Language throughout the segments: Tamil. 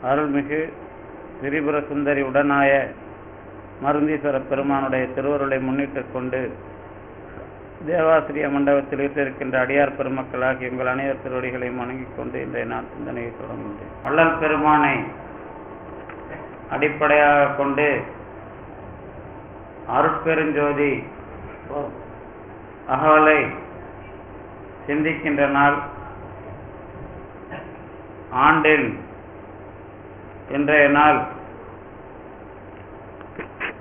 அருள்மிகு திரிபுர சுந்தரி உடனாய மருந்தீஸ்வர பெருமானுடைய திருவருளை முன்னிட்டுக் கொண்டு தேவாசிரிய மண்டபத்தில் வீட்டிருக்கின்ற அடியார் பெருமக்களாகி உங்கள் அனைவர் திருவடிகளையும் வணங்கிக் கொண்டு இன்றைய நாள் சிந்தனையை தொடங்குகின்றேன் வள்ளல் பெருமானை அடிப்படையாக கொண்டு அருட்பெருஞ்சோதி அகவலை சிந்திக்கின்ற நாள் ஆண்டின் இன்றைய நாள்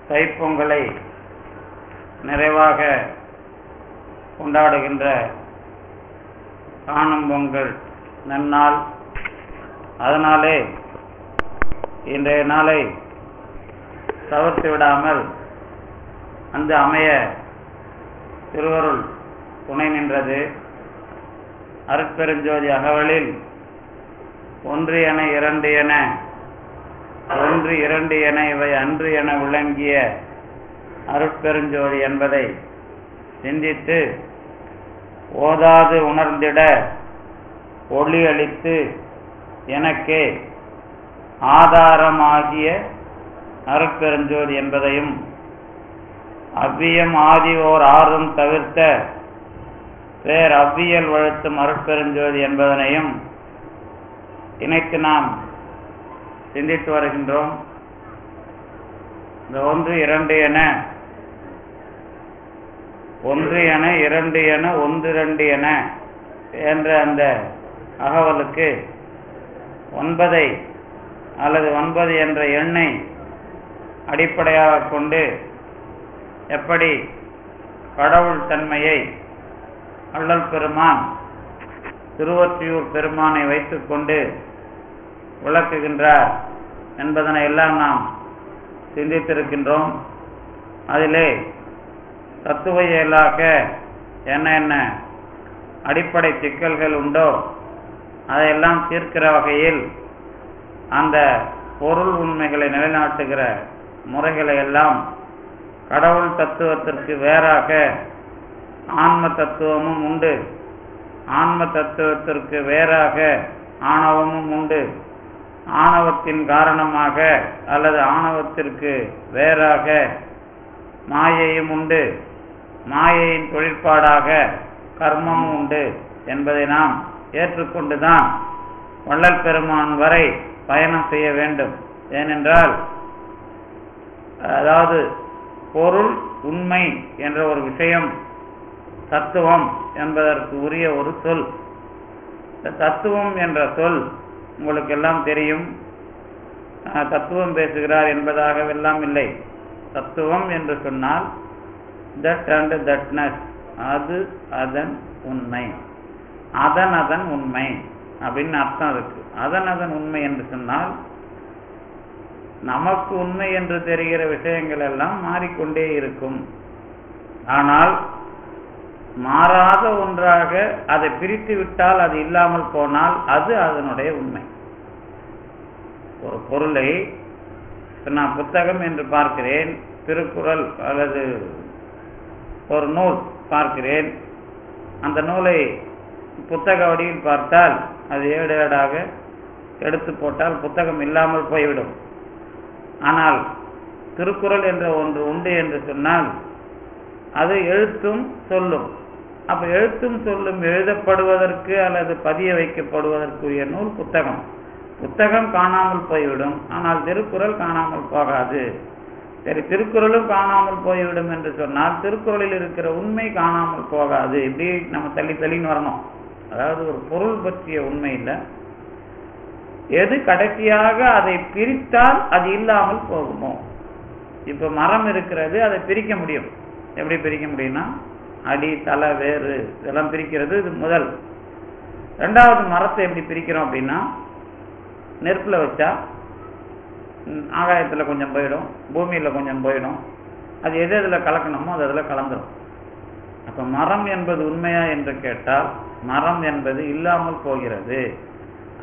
தைப்பொங்கலை நிறைவாக கொண்டாடுகின்ற காணும் பொங்கல் நன்னாள். அதனாலே இன்றைய நாளை தவிர்த்து விடாமல் அந்த அமைய திருவருள் துணை நின்றது. அருட்பெருஞ்சோதி அகவலில் ஒன்று என இரண்டு என ஒன்று இரண்டு என இவை அன்று என விளங்கிய அருட்பெருஞ்சோதி என்பதை சிந்தித்து ஓதாது உணர்ந்திட ஒளி அளித்து எனக்கே ஆதாரமாகிய அருட்பெருஞ்சோதி என்பதையும் அவ்வியம் ஆதி ஓர் ஆறும் தவிர்த்த பேர் அவ்வியல் வழுத்தும் அருட்பெருஞ்சோதி என்பதனையும் இணைத்து நாம் சிந்தித்து வருகின்றோம். இந்த ஒன்று இரண்டு என ஒன்று என இரண்டு என ஒன்று ரெண்டு என என்ற அந்த அகவலுக்கு ஒன்பதை அல்லது ஒன்பது என்ற எண்ணை அடிப்படையாக கொண்டு எப்படி கடவுள் தன்மையை அள்ளல் பெருமான் திருவொற்றியூர் பெருமானை வைத்துக்கொண்டு விளக்குகின்றார். என்பதனை எல்லாம் நாம் சிந்தித்திருக்கின்றோம். அதிலே தத்துவ இயலாக என்ன என்ன அடிப்படை சிக்கல்கள் உண்டோ அதையெல்லாம் தீர்க்கிற வகையில் அந்த பொருள் உண்மைகளை நிலைநாட்டுகிற முறைகளை எல்லாம் கடவுள் தத்துவத்திற்கு வேறாக ஆன்ம தத்துவமும் உண்டு. ஆன்ம தத்துவத்திற்கு வேறாக ஆணவமும் உண்டு. ஆணவத்தின் காரணமாக அல்லது ஆணவத்திற்கு வேறாக மாயையும் உண்டு. மாயையின் தொழிற்பாடாக கர்மமும் உண்டு என்பதை நாம் ஏற்றுக்கொண்டுதான் வள்ளல் பெருமான் வரை பயணம் செய்ய வேண்டும். ஏனென்றால் அதாவது பொருள் உண்மை என்ற ஒரு விஷயம் தத்துவம் என்பதற்கு உரிய ஒரு சொல். தத்துவம் என்ற சொல் உங்களுக்கு எல்லாம் தெரியும் தத்துவம் பேசுகிறார் என்பதாகவெல்லாம் இல்லை. தத்துவம் என்று சொன்னால் தட் அண்ட் தட்னஸ் அது அதன் உண்மை. அதன் அதன் உண்மை அப்படின்னு அர்த்தம் இருக்கு. அதன் அதன் உண்மை என்று சொன்னால் நமக்கு உண்மை என்று தெரிகிற விஷயங்கள் எல்லாம் மாறிக்கொண்டே இருக்கும். ஆனால் மாறாத ஒன்றாக அதை பிரித்து விட்டால் அது இல்லாமல் போனால் அது அதனுடைய உண்மை. ஒரு பொருளை நான் புத்தகம் என்று பார்க்கிறேன் திருக்குறள் அல்லது ஒரு நூல் பார்க்கிறேன் அந்த நூலை புத்தக வடிவில் பார்த்தால் அது ஏடு ஏடாக எடுத்து போட்டால் புத்தகம் இல்லாமல் போய்விடும். ஆனால் திருக்குறள் என்ற ஒன்று உண்டு என்று சொன்னால் அது எழுத்தும் சொல்லும். அப்ப எழுத்தும் சொல்லும் எழுதப்படுவதற்கு அல்லது பதிய வைக்கப்படுவதற்குரிய நூல் புத்தகம். புத்தகம் காணாமல் போய்விடும். ஆனால் திருக்குறள் காணாமல் போகாது. சரி திருக்குறளும் காணாமல் போய்விடும் என்று சொன்னால் திருக்குறளில் இருக்கிற உண்மை காணாமல் போகாது. இப்படி நம்ம தள்ளி தள்ளின்னு வரணும். அதாவது ஒரு பொருள் பற்றிய உண்மை இல்லை. எது கடைசியாக அதை பிரித்தால் அது இல்லாமல் போகுமோ? இப்ப மரம் இருக்கிறது அதை பிரிக்க முடியும். எப்படி பிரிக்க முடியும்னா அடி தலை வேறு இதெல்லாம் பிரிக்கிறது. இது முதல். ரெண்டாவது மரத்தை எப்படி பிரிக்கிறோம் அப்படின்னா நெருப்புல வச்சா ஆகாயத்துல கொஞ்சம் போயிடும் பூமியில கொஞ்சம் போயிடும். அது எது எதில் கலக்கணுமோ அது அதுல கலந்துடும் அப்போ மரம் என்பது உண்மையா என்று கேட்டால் மரம் என்பது இல்லாமல் போகிறது.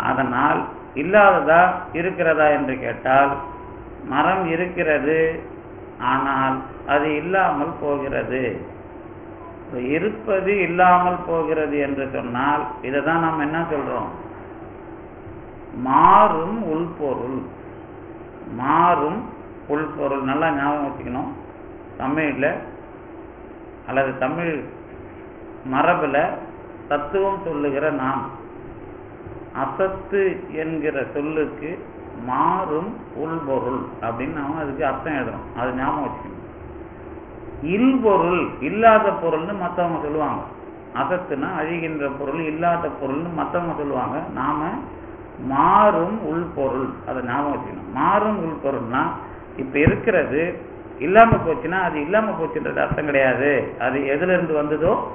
அதனால் இல்லாததா இருக்கிறதா என்று கேட்டால் மரம் இருக்கிறது ஆனால் அது இல்லாமல் போகிறது. இருப்பது இல்லாமல் போகிறது என்று சொன்னால் இதை தான் நாம் என்ன சொல்றோம்? மாறும் உள்பொருள். மாறும் உள்பொருள். நல்லா ஞாபகம் வச்சுக்கணும். தமிழில் அல்லது தமிழ் மரபில் தத்துவம் சொல்லுகிற நாம். அசத்து என்கிற சொல்லுக்கு மாறும் உள்பொருள் அப்படின்னு நாம அதுக்கு அர்த்தம் எழுதுறோம் அது ஞாபகம் வச்சுக்கணும். இல்பொருள் இல்லாத பொருள்னு மற்றவங்க சொல்லுவாங்க. அசத்துனா அழிகின்ற பொருள் இல்லாத பொருள்னு மற்றவங்க சொல்லுவாங்க. நாம மாறும் உள்பொருள். அதை ஞாபகம் வச்சுக்கணும். மாறும் உள்பொருள்னா இப்ப இருக்கிறது இல்லாம போச்சுன்னா அது இல்லாம போச்சுன்றது அர்த்தம் கிடையாது. அது எதுல இருந்து வந்ததோ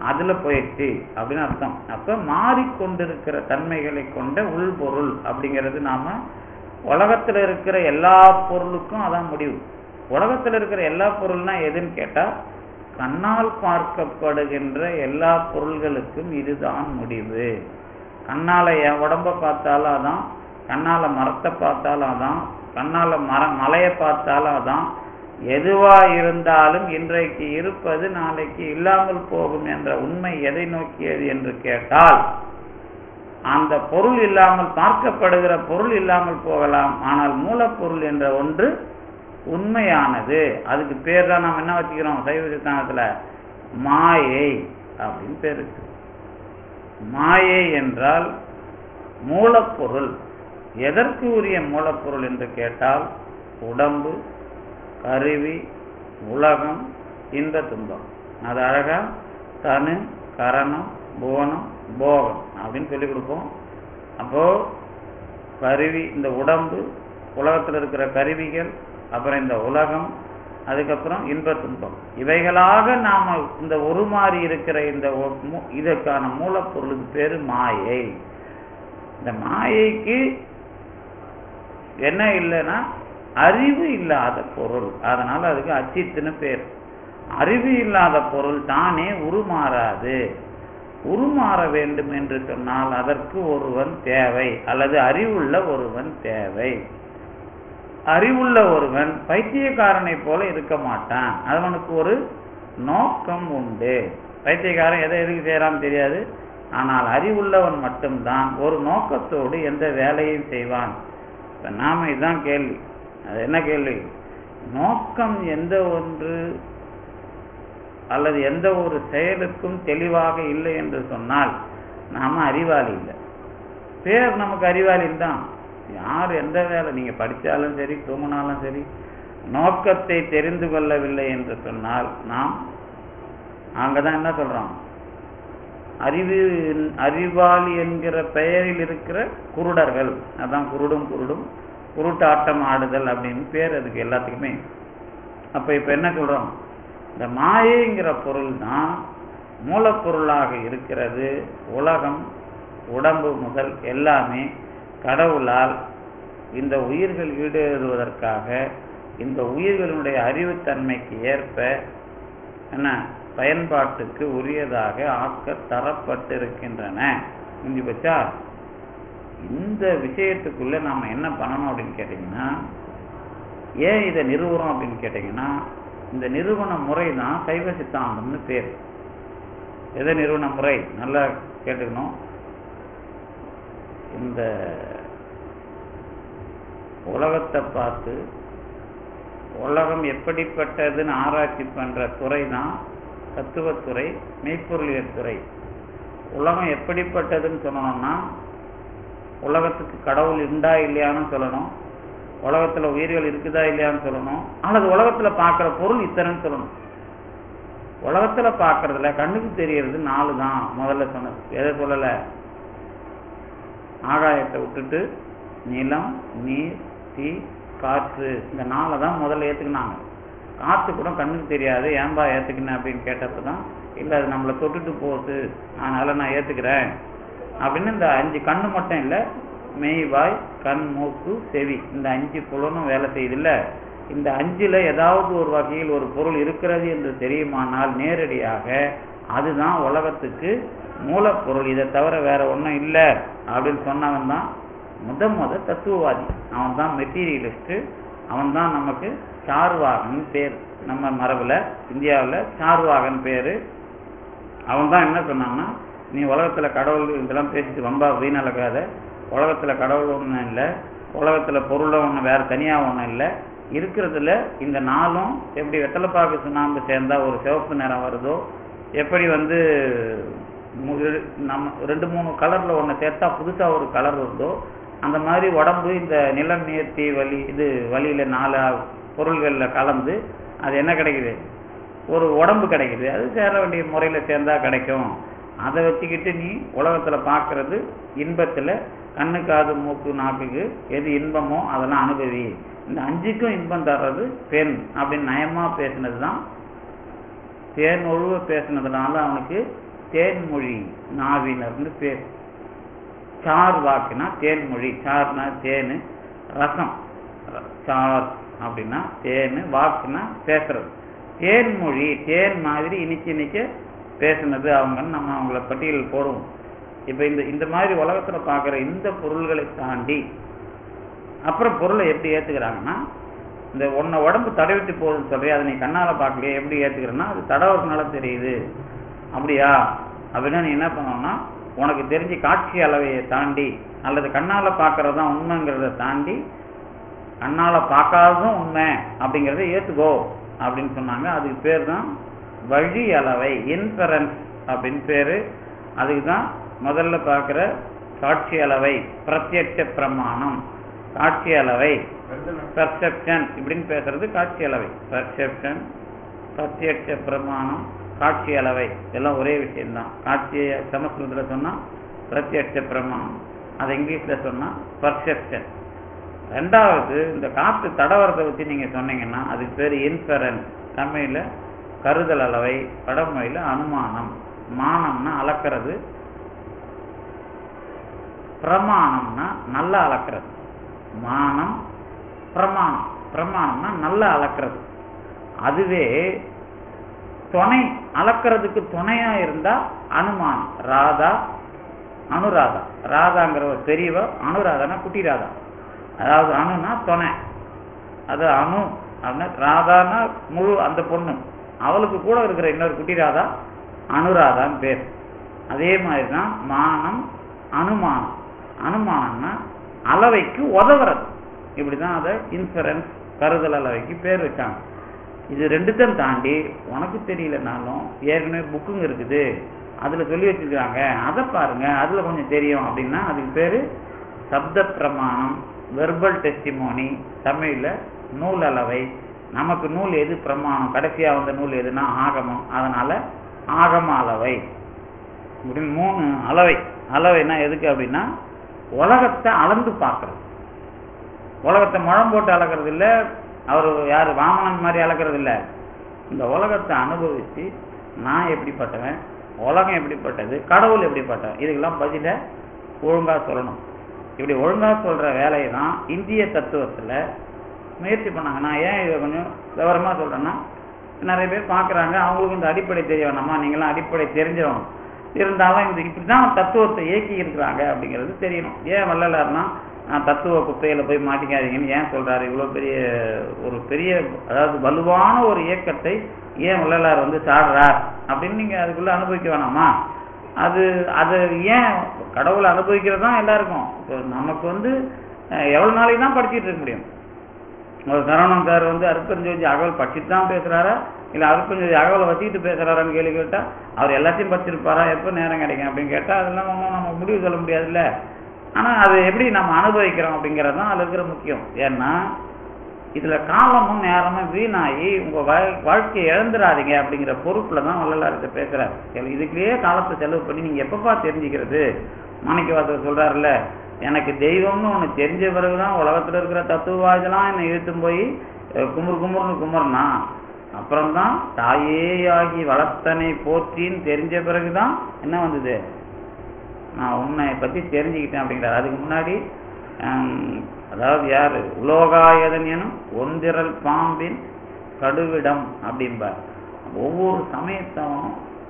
அதுல போயிடுச்சு அப்படின்னு அர்த்தம். அப்ப மாறிக்கொண்டிருக்கிற தன்மைகளை கொண்ட உள்பொருள் அப்படிங்கிறது நாம உலகத்துல இருக்கிற எல்லா பொருளுக்கும் அதான் முடிவு. உலகத்தில் இருக்கிற எல்லா பொருள்னா எதுன்னு கேட்டா கண்ணால் பார்க்கப்படுகின்ற எல்லா பொருள்களுக்கும் இதுதான் முடிவு. கண்ணால என் உடம்ப பார்த்தாலும் அதான் கண்ணால மரத்தை பார்த்தாலும் அதான் கண்ணால மர மலையை பார்த்தாலும் அதான். எதுவா இருந்தாலும் இன்றைக்கு இருப்பது நாளைக்கு இல்லாமல் போகும் என்ற உண்மை எதை நோக்கியது என்று கேட்டால் அந்த பொருள் இல்லாமல் பார்க்கப்படுகிற பொருள் இல்லாமல் போகலாம். ஆனால் மூலப்பொருள் என்ற ஒன்று உண்மையானது. அதுக்கு பேர் தான் நாம் என்ன வச்சுக்கிறோம்? சைவ சித்தாந்தத்தில் மாயை அப்படின்னு பேர் இருக்கு. மாயை என்றால் மூலப்பொருள். எதற்கு உரிய மூலப்பொருள் என்று கேட்டால் உடம்பு கருவி உலகம் இந்த துன்பம். அது அழகா தனு கரணம் புவனம் போகம் அப்படின்னு சொல்லி கொடுப்போம். அப்போ கருவி இந்த உடம்பு உலகத்தில் இருக்கிற கருவிகள் அப்புறம் இந்த உலகம் அதுக்கப்புறம் இன்ப துன்பம். இவைகளாக நாம இந்த உருமாறி இருக்கிற இந்த இதற்கான மூலப்பொருளுக்கு பேரு மாயை. இந்த மாயைக்கு என்ன இல்லைன்னா அறிவு இல்லாத பொருள். அதனால அதுக்கு அச்சித்துன்னு பேர். அறிவு இல்லாத பொருள் தானே உருமாறாது. உருமாற வேண்டும் என்று சொன்னால் அதற்கு ஒருவன் தேவை அல்லது அறிவுள்ள ஒருவன் தேவை. அறிவுள்ள ஒருவன் பைத்தியக்காரனை போல இருக்க மாட்டான். அவனுக்கு ஒரு நோக்கம் உண்டு. பைத்தியக்காரன் எதை எதுக்கு செய்யறான்னு தெரியாது. ஆனால் அறிவுள்ளவன் மட்டும்தான் ஒரு நோக்கத்தோடு எந்த வேலையும் செய்வான். இப்ப நாம இதுதான் கேள்வி. அது என்ன கேள்வி? நோக்கம் எந்த ஒன்று அல்லது எந்த ஒரு செயலுக்கும் தெளிவாக இல்லை என்று சொன்னால் நாம அறிவாளி இல்லை. பேர் நமக்கு அறிவாளி தான் யார் எந்த வேலை நீங்க படிச்சாலும் சரி தூங்கினாலும் சரி நோக்கத்தை தெரிந்து கொள்ளவில்லை என்று சொன்னால் நாம் அங்கதான் என்ன சொல்றோம்? அறிவு அறிவாளி என்கிற பெயரில் இருக்கிற குருடர்கள். அதான் குருடும் குருடும் குருட்டாட்டம் ஆடுதல் அப்படின்னு பேர் அதுக்கு எல்லாத்துக்குமே. அப்ப இப்ப என்ன சொல்றோம்? இந்த மாயைங்கிற பொருள் தான் மூலப்பொருளாக இருக்கிறது. உலகம் உடம்பு முதல் எல்லாமே கடவுளால் இந்த உயிர்கள் ஈடேறுவதற்காக இந்த உயிர்களுடைய அறிவுத்தன்மைக்கு ஏற்ப என்ன பயன்பாட்டுக்கு உரியதாக ஆக்க தரப்பட்டிருக்கின்றன. புரிஞ்சு போச்சா இந்த விஷயத்துக்குள்ள நாம் என்ன பண்ணணும் அப்படின்னு கேட்டீங்கன்னா ஏன் இதை நிறுவனம் அப்படின்னு கேட்டீங்கன்னா இந்த நிறுவன முறை தான் சைவ சித்தாந்தம்னு பேர். எதை நிறுவன முறை? நல்லா கேட்டுக்கணும். இந்த உலகத்தை பார்த்து உலகம் எப்படிப்பட்டதுன்னு ஆராய்ச்சி பண்ற துறை தான் தத்துவத்துறை மெய்ப்பொருளியல் துறை. உலகம் எப்படிப்பட்டதுன்னு சொல்லணும்னா உலகத்துக்கு கடவுள் உண்டா இல்லையான்னு சொல்லணும். உலகத்துல உயிர்கள் இருக்குதா இல்லையான்னு சொல்லணும். அல்லது உலகத்துல பார்க்குற பொருள் இத்தனைன்னு சொல்லணும். உலகத்துல பார்க்கறதுல கண்ணுக்கு தெரியறது நாலு தான் முதல்ல சொன்னது. எதை சொல்லல? ஆகாயத்தை விட்டுட்டு நிலம் நீர் தீ காற்று இந்த நாளை தான் முதல்ல ஏற்றுக்கினாங்க காற்று கூட கண்ணுக்கு தெரியாது ஏன்பா ஏற்றுக்கினேன் அப்படின்னு கேட்டப்ப தான் இல்லை அது நம்மளை தொட்டுட்டு போகுது அதனால் நான் ஏற்றுக்கிறேன் அப்படின்னு இந்த அஞ்சு கண்ணு மட்டும் இல்லை மெய் வாய் கண் மூக்கு செவி இந்த அஞ்சு புலனும் வேலை செய்யுதுல்ல. இந்த அஞ்சில் ஏதாவது ஒரு வகையில் ஒரு பொருள் இருக்கிறது என்று தெரியுமானால் நேரடியாக அதுதான் உலகத்துக்கு மூலப்பொருள் இதை தவிர வேற ஒண்ணும் இல்லை அப்படின்னு சொன்னவன் தான் முத முத தத்துவவாதி. அவன் தான் மெட்டீரியலிஸ்ட் அவன் தான் நமக்கு சார்வாகன் பேர். நம்ம மரபுல இந்தியாவில் சார்வாகன் பேரு. அவன் தான் என்ன சொன்னான்னா நீ உலகத்துல கடவுள் இதெல்லாம் பேசிட்டு வம்பா வீணாலக்காத உலகத்துல கடவுள் ஒன்றும் இல்லை. உலகத்துல பொருளும் ஒன்று வேற தனியாக ஒன்றும் இல்லை. இருக்கிறதுல இந்த நாளும் எப்படி வெத்தலைப்பாக்கு சுண்ணாம்பு சேர்ந்தா ஒரு சிவப்பு நிறம் வருதோ எப்படி வந்து நம்ம ரெண்டு மூணு கலரில் ஒன்று சேர்த்தா புதுசாக ஒரு கலர் வருதோ அந்த மாதிரி உடம்பு இந்த நிலம் நேர்த்தி வலி இது வழியில் நாலு பொருள்களில் கலந்து அது என்ன கிடைக்குது? ஒரு உடம்பு கிடைக்குது. அது சேர வேண்டிய முறையில் சேர்ந்தா கிடைக்கும். அதை வச்சுக்கிட்டு நீ உலகத்தில் பார்க்குறது இன்பத்தில் கண்ணு காது மூக்கு நாக்குக்கு எது இன்பமோ அதெல்லாம் அனுபவி. இந்த அஞ்சுக்கும் இன்பம் தர்றது பெண் அப்படின்னு நயமாக பேசினது தான் தேன் ஒழுவ பேசினதுனால அவனுக்கு தேன்மொழி நாவினர்னு பேர். சார் வாக்குனா தேன்மொழி சார்னா தேனு ரசம் சார் அப்படின்னா தேனு வாக்குனா பேசுறது. தேன்மொழி தேன் மாதிரி இன்னைக்கு இன்னைக்கு பேசுனது அவங்கன்னு நம்ம அவங்கள பட்டியல் போடுவோம். இப்போ இந்த இந்த மாதிரி உலகத்தில் பார்க்குற இந்த பொருள்களை தாண்டி அப்புறம் பொருளை எப்படி ஏற்றுக்கிறாங்கன்னா இந்த உன்னை உடம்பு தடவிட்டு போகுதுன்னு சொல்கிறேன் அதை நீ கண்ணால் பார்க்கலையே எப்படி ஏற்றுக்கிறேன்னா அது தடவுறதுனால தெரியுது. அப்படியா? அப்படின்னா நீ என்ன பண்ணணும்னா உனக்கு தெரிஞ்ச காட்சி அளவையை தாண்டி அல்லது கண்ணால பார்க்கறது தான் உண்மைங்கிறத தாண்டி கண்ணால பார்க்காததும் உண்மை அப்படிங்கிறத ஏத்துக்கோ அப்படின்னு சொன்னாங்க. அதுக்கு பேர் தான் வழி அளவை இன்ஃபரன்ஸ் அப்படின்னு பேரு. அதுக்கு தான் முதல்ல பார்க்குற காட்சி அளவை பிரத்யட்ச பிரமாணம். காட்சி அளவை பெர்செப்ஷன் இப்படின்னு பேசுறது காட்சி அளவை. பெர்செப்ஷன் பிரத்யட்ச பிரமாணம் காட்சி அளவை. எல்லாம் ஒரே விஷயம்தான். காட்சியை சமஸ்கிருதத்தில் சொன்னா பிரத்யட்ச பிரமாணம். அது இங்கிலீஷ்ல சொன்னா பர்செப்ஷன் ரெண்டாவது இந்த காற்று தடவரத்தை பற்றி நீங்க சொன்னீங்கன்னா அதுக்கு பேர் இன்ஃபரன்ஸ் தமிழில் கருதல் அளவை வடமொழியில அனுமானம். மானம்னா அளக்கிறது. பிரமாணம்னா நல்லா அளக்கிறது. மானம் பிரமாணம். பிரமாணம்னா நல்லா அளக்கிறது. அதுவே துணை அளக்கிறதுக்கு துணையா இருந்தா அனுமான் ராதா அனுராதா. ராதாங்கிற ஒரு பெரியவ அனுராதானா குட்டி ராதா அதாவது அணுனா துணை. அது அணு அப்படின்னா ராதானா முழு அந்த பொண்ணு. அவளுக்கு கூட இருக்கிற இன்னொரு குட்டி ராதா அனுராதான்னு பேர். அதே மாதிரி தான் மானம் அனுமானம். அனுமானம்னா அளவைக்கு உதவுறது. இப்படிதான் அதை இன்சூரன்ஸ் கருதல் அளவைக்கு பேர் வச்சாங்க. இது ரெண்டுத்தையும் தாண்டி உனக்கு தெரியலனாலும் ஏற்கனவே புக்குங்க இருக்குது. அதில் சொல்லி வச்சிருக்காங்க அதை பாருங்க. அதில் கொஞ்சம் தெரியும் அப்படின்னா அதுக்கு பேர் சப்த பிரமாணம் வெர்பல் டெஸ்டிமோனி தமிழில் நூல் அளவை. நமக்கு நூல் எது பிரமாணம்? கடைசியாக வந்த நூல் எதுனா ஆகமம். அதனால் ஆகம அளவை. இப்படின்னு மூணு அளவை. அளவைனா எதுக்கு அப்படின்னா உலகத்தை அளந்து பார்க்குறது. உலகத்தை முழம் போட்டு அளக்கிறது இல்லை அவர் யாரு வாமனன் மாதிரி அளக்கிறது இல்ல இந்த உலகத்தை அனுபவிச்சு நான் எப்படிப்பட்டவன் உலகம் எப்படிப்பட்டது கடவுள் எப்படிப்பட்டவன் இதுக்கெல்லாம் பதில ஒழுங்கா சொல்லணும். இப்படி ஒழுங்கா சொல்ற வேலையை தான் இந்திய தத்துவத்துல முயற்சி பண்ணாங்க. நான் ஏன் இதை கொஞ்சம் விவரமா சொல்றேன்னா நிறைய பேர் பார்க்குறாங்க அவங்களுக்கு இந்த அடிப்படை தெரிய வேணாமா நீங்களாம் அடிப்படை தெரிஞ்சவங்க. இருந்தாலும் இந்த இப்படிதான் தத்துவத்தை இயக்கி இருக்கிறாங்க அப்படிங்கிறது தெரியணும். ஏன் வள்ளலார்னா தத்துவ குப்பையில் போய் மாட்டிக்காதீங்கன்னு ஏன் சொல்றாரு? இவ்வளவு பெரிய ஒரு பெரிய அதாவது வலுவான ஒரு இயக்கத்தை ஏன் வள்ளலார் வந்து சாடுறார்? அப்படின்னு நீங்க அதுக்குள்ள அனுபவிக்க வேணாமா? அது அது ஏன் கடவுளை அனுபவிக்கிறது தான் எல்லாருக்கும். இப்போ நமக்கு வந்து எவ்வளோ எவ்வளவு நாளைக்கு தான் படிச்சிட்டு இருக்க முடியும்? ஒரு சரவணன் சார் வந்து அருப்பஞ்சோதி அகவல் படிச்சுட்டு தான் பேசுறாரா? இல்லை அருப்பஞ்சோதி அகவலை வச்சுக்கிட்டு பேசுறாரான்னு கேள்வி கேட்டால் அவர் எல்லாத்தையும் படிச்சிருப்பாரா? எப்போ நேரம் கிடைக்கும் அப்படின்னு கேட்டா அதெல்லாம் ஒன்றும் நம்ம முடிவு சொல்ல முடியாதுல்ல. ஆனால் அது எப்படி நம்ம அனுபவிக்கிறோம் அப்படிங்கிறது தான் அதுல இருக்கிற முக்கியம். ஏன்னா இதில் காலமும் நேரமும் வீணாகி உங்கள் வாழ்- வாழ்க்கையை இழந்துடாதீங்க அப்படிங்கிற பொறுப்பில் தான் வள்ளலார்கிட்ட பேசுகிறார் இதுக்குள்ளேயே காலத்தை செலவு பண்ணி நீங்கள் எப்பப்பா தெரிஞ்சுக்கிறது? மாணிக்கவாசகர் சொல்கிறாருல்ல எனக்கு தெய்வம்னு ஒன்று தெரிஞ்ச பிறகு தான் உலகத்தில் இருக்கிற தத்துவவாதிலாம் என்னை இழுத்தும் போய் அஹ், குமுறு குமுறுன்னு குமுறுனா அப்புறம்தான் தாயேயாகி வளர்த்தனை போற்றின்னு தெரிஞ்ச பிறகுதான் என்ன வந்தது? நான் உன்னை பற்றி தெரிஞ்சுக்கிட்டேன் அப்படிங்கிறார். அதுக்கு முன்னாடி அதாவது யார்? உலோகாயதன் எனும் ஒன்றிரல் பாம்பின் கடுவிடம் அப்படிம்பார். ஒவ்வொரு சமயத்தும்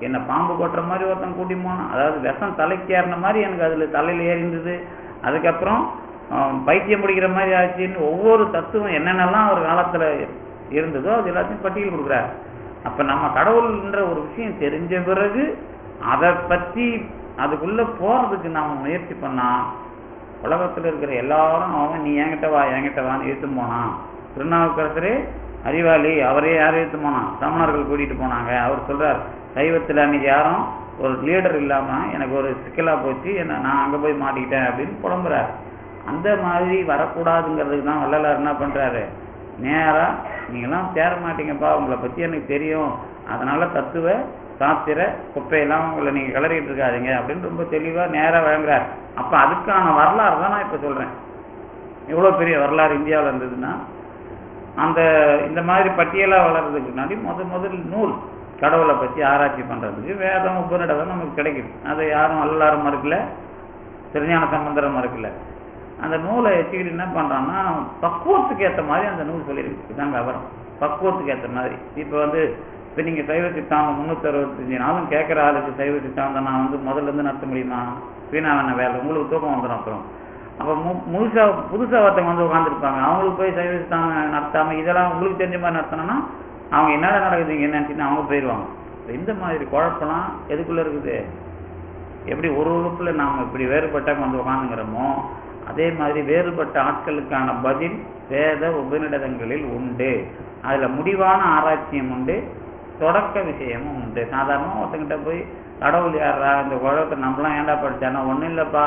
என்னை பாம்பு கொட்டுற மாதிரி ஒருத்தன் கூட்டி போனான். அதாவது விஷம் தலைக்கு ஏறின மாதிரி எனக்கு அதில் தலையில் ஏறி இருந்தது அதுக்கப்புறம் பைத்தியம் பிடிக்கிற மாதிரி ஆச்சுன்னு ஒவ்வொரு தத்துவம் என்னென்னலாம் ஒரு காலத்தில் இருந்ததோ அது எல்லாத்தையும் பட்டியல் கொடுக்குறாரு. அப்போ நம்ம கடவுள்ன்ற ஒரு விஷயம் தெரிஞ்ச பிறகு அதை பற்றி அதுக்குள்ள போறதுக்கு நாம முயற்சி பண்ணா உலகத்தில் இருக்கிற எல்லாரும் அவன் நீ என்கிட்ட வா என்கிட்ட வான்னு இழுத்து போனான் திருநாவுக்கரசரே அறிவாளி அவரே யாரும் இழுத்து போனான் சமணர்கள் கூட்டிட்டு போனாங்க. அவர் சொல்றார் சைவத்துல அன்னைக்கு யாரும் ஒரு லீடர் இல்லாம எனக்கு ஒரு சிக்கலா போச்சு என்ன நான் அங்க போய் மாட்டிக்கிட்டேன் அப்படின்னு புலம்புறாரு. அந்த மாதிரி வரக்கூடாதுங்கிறதுக்கு தான் வள்ளலார் என்ன பண்றாரு? நேரா நீங்கெல்லாம் சேர மாட்டீங்கப்பா உங்களை பத்தி எனக்கு தெரியும். அதனால தத்துவ சாஸ்திர குப்பையெல்லாம் உங்களை நீங்க கிளறிட்டு இருக்காதீங்க அப்படின்னு ரொம்ப தெளிவா நேரா வழங்குறார். அப்ப அதுக்கான வரலாறு தான் நான் இப்ப சொல்றேன். எவ்வளோ பெரிய வரலாறு இந்தியாவில் இருந்ததுன்னா அந்த இந்த மாதிரி பட்டியலா வளர்றதுக்கு முன்னாடி முத முதல் நூல் கடவுளை பத்தி ஆராய்ச்சி பண்றதுக்கு வேதம் உபநிடதம் நமக்கு கிடைக்குது. அதை யாரும் எல்லாரும் மறுக்கல திருஞான சம்பந்தரம் மறுக்கல. அந்த நூலை வச்சுக்கிட்டு என்ன பண்றான்னா பக்குவத்துக்கு ஏற்ற மாதிரி அந்த நூல் சொல்லியிருக்கு. இதுதான் விவரம். பக்குவத்துக்கு ஏற்ற மாதிரி. இப்ப வந்து இப்ப நீங்க சைவ சித்தாந்தம் முன்னூத்தி அறுபத்தஞ்சு நாளும் கேட்குற ஆளுக்கு சைவ சித்தாந்தம் நான் வந்து முதல்ல இருந்து நடத்த முடியுமா? வீணாவன வேலை உங்களுக்கு தூக்கம் வந்துடும் அப்புறம். அப்ப மு- முழுசா புதுசா ஒருத்தவங்க வந்து உட்காந்துருப்பாங்க அவங்களுக்கு போய் சைவ சித்தாந்தம் நடத்தாம இதெல்லாம் உங்களுக்கு தெரிஞ்ச மாதிரி நடத்தணும்னா அவங்க என்னடா நடக்குது இங்க நினைச்சுன்னு அவங்க போயிடுவாங்க இந்த மாதிரி குழப்பம்லாம் எதுக்குள்ள இருக்குது? எப்படி ஒரு உறுப்புல நாம இப்படி வேறுபட்டா வந்து உட்காந்துங்கிறோமோ அதே மாதிரி வேறுபட்ட ஆட்களுக்கான பதில் வேத உபநிடதங்களில் உண்டு. அதுல முடிவான ஆராய்ச்சியம் உண்டு. தொடக்க விஷயமும் உண்டு. சாதாரணமா ஒருத்தங்கிட்ட போய் கடவுள் யாரா இந்த உலகத்தை நம்மளாம் ஏன்டா படித்தானா ஒண்ணும் இல்லப்பா.